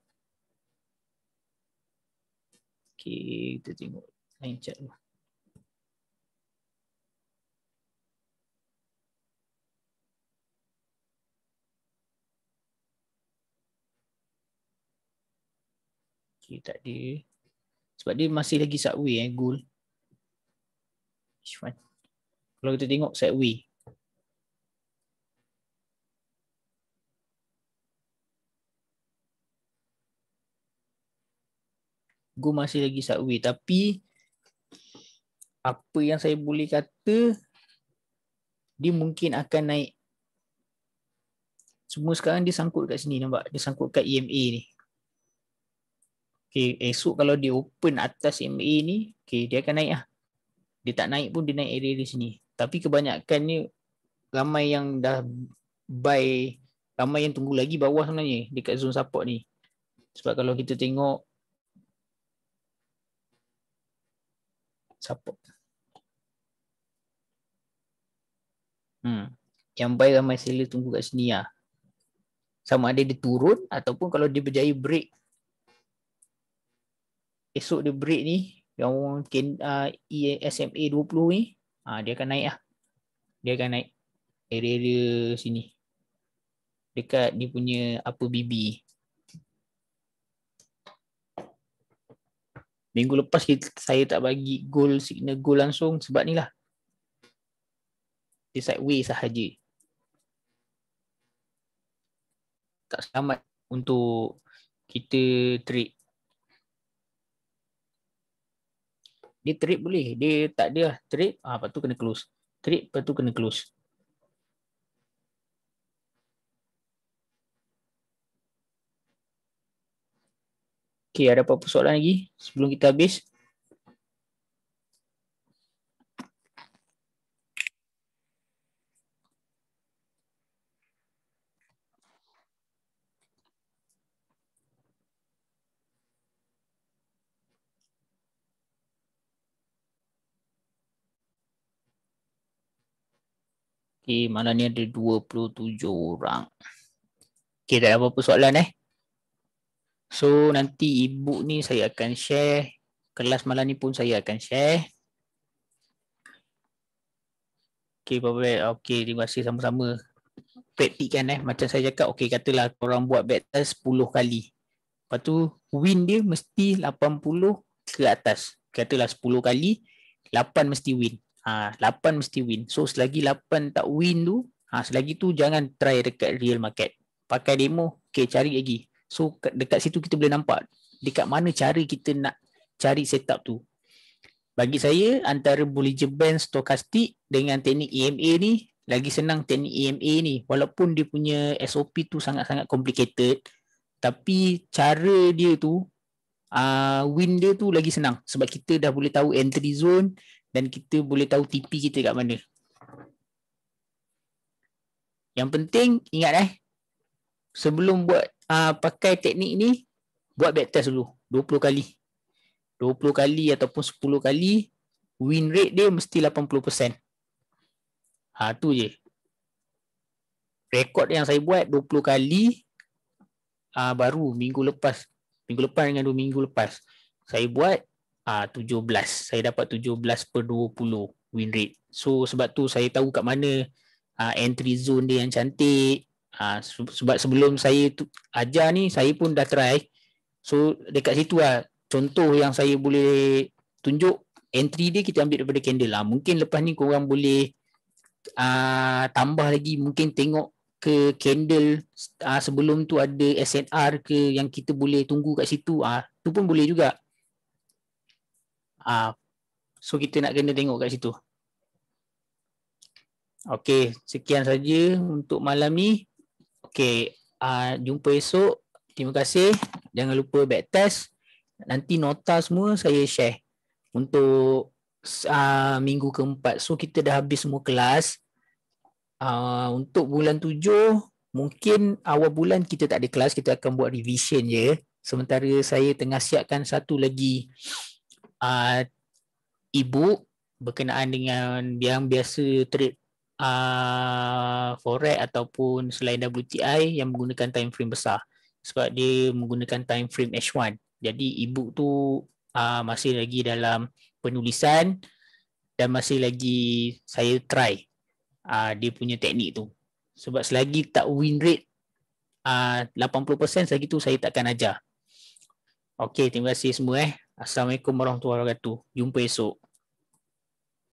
Okay kita tengok. Lain chat dulu Okay, tak ada. Sebab dia masih lagi subway eh, goal. Kalau kita tengok subway. Goal masih lagi subway. Tapi, apa yang saya boleh kata, dia mungkin akan naik. Semua sekarang dia sangkut kat sini nampak. Dia sangkut kat EMA ni. Okay, esok kalau dia open atas MA ni, okay, dia akan naik lah. Dia tak naik pun dia naik area di sini. Tapi kebanyakan ni ramai yang dah buy, ramai yang tunggu lagi bawah sebenarnya dekat zone support ni. Sebab kalau kita tengok support. Hmm. Yang buy ramai seller tunggu kat sini lah. Sama ada dia turun ataupun kalau dia berjaya break esok dia break ni yang uh, ESMA 20 ni uh, dia akan naik lah. Dia akan naik area-area sini. Dekat dia punya apa BB. Minggu lepas kita, saya tak bagi goal signal goal langsung sebab ni lah. Dia sideways sahaja. Tak selamat untuk kita trade. Dia trade boleh. Dia tak ada lah. Trade, ah, lepas tu kena close. Trade, lepas tu kena close. Okay, ada apa-apa soalan lagi sebelum kita habis? Okay, mana ni ada 27 orang. Okay, tak ada apa-apa soalan eh? So nanti ibu ni saya akan share. Kelas malam ni pun saya akan share. Okay, bye-bye. Okay, terima kasih sama-sama. Praktikkan eh. Macam saya cakap, okay katalah korang buat back test 10 kali. Lepas tu win dia mesti 80 ke atas. Katalah 10 kali, 8 mesti win. Ha, 8 mesti win. So selagi 8 tak win tu, ha, selagi tu jangan try dekat real market. Pakai demo, okay cari lagi. So dekat situ kita boleh nampak dekat mana cara kita nak cari setup tu. Bagi saya antara Bollinger Band stokastik dengan teknik EMA ni lagi senang teknik EMA ni walaupun dia punya SOP tu sangat-sangat complicated tapi cara dia tu uh, win dia tu lagi senang sebab kita dah boleh tahu entry zone dan kita boleh tahu TP kita kat mana. Yang penting ingat eh sebelum buat uh, pakai teknik ni buat back test dulu. 20 kali. 20 kali ataupun 10 kali win rate dia mesti 80% ha tu je. Rekod yang saya buat 20 kali uh, baru minggu lepas. Minggu lepas dengan 2 minggu lepas. Saya buat uh, 17 saya dapat 17 per 20 win rate so sebab tu saya tahu kat mana uh, entry zone dia yang cantik Ha, sebab sebelum saya tu ajar ni saya pun dah try. So dekat situ lah contoh yang saya boleh tunjuk entry dia kita ambil daripada candle lah. Mungkin lepas ni korang boleh uh, tambah lagi mungkin tengok ke candle uh, sebelum tu ada SNR ke yang kita boleh tunggu kat situ ah uh, tu pun boleh juga. Uh, so kita nak kena tengok kat situ. Okey, sekian saja untuk malam ni. Okay, uh, jumpa esok. Terima kasih. Jangan lupa back test. Nanti nota semua saya share untuk uh, minggu keempat. So kita dah habis semua kelas. Uh, untuk bulan tujuh, mungkin awal bulan kita tak ada kelas. Kita akan buat revision je. Sementara saya tengah siapkan satu lagi uh, e-book berkenaan dengan yang biasa trade uh, forex ataupun selain WTI yang menggunakan time frame besar. Sebab dia menggunakan time frame H1 jadi ebook tu uh, masih lagi dalam penulisan dan masih lagi saya try uh, dia punya teknik tu. Sebab selagi tak win rate uh, 80% selagi tu saya takkan ajar. Okey, terima kasih semua eh. Assalamualaikum warahmatullahi wabarakatuh. Jumpa esok.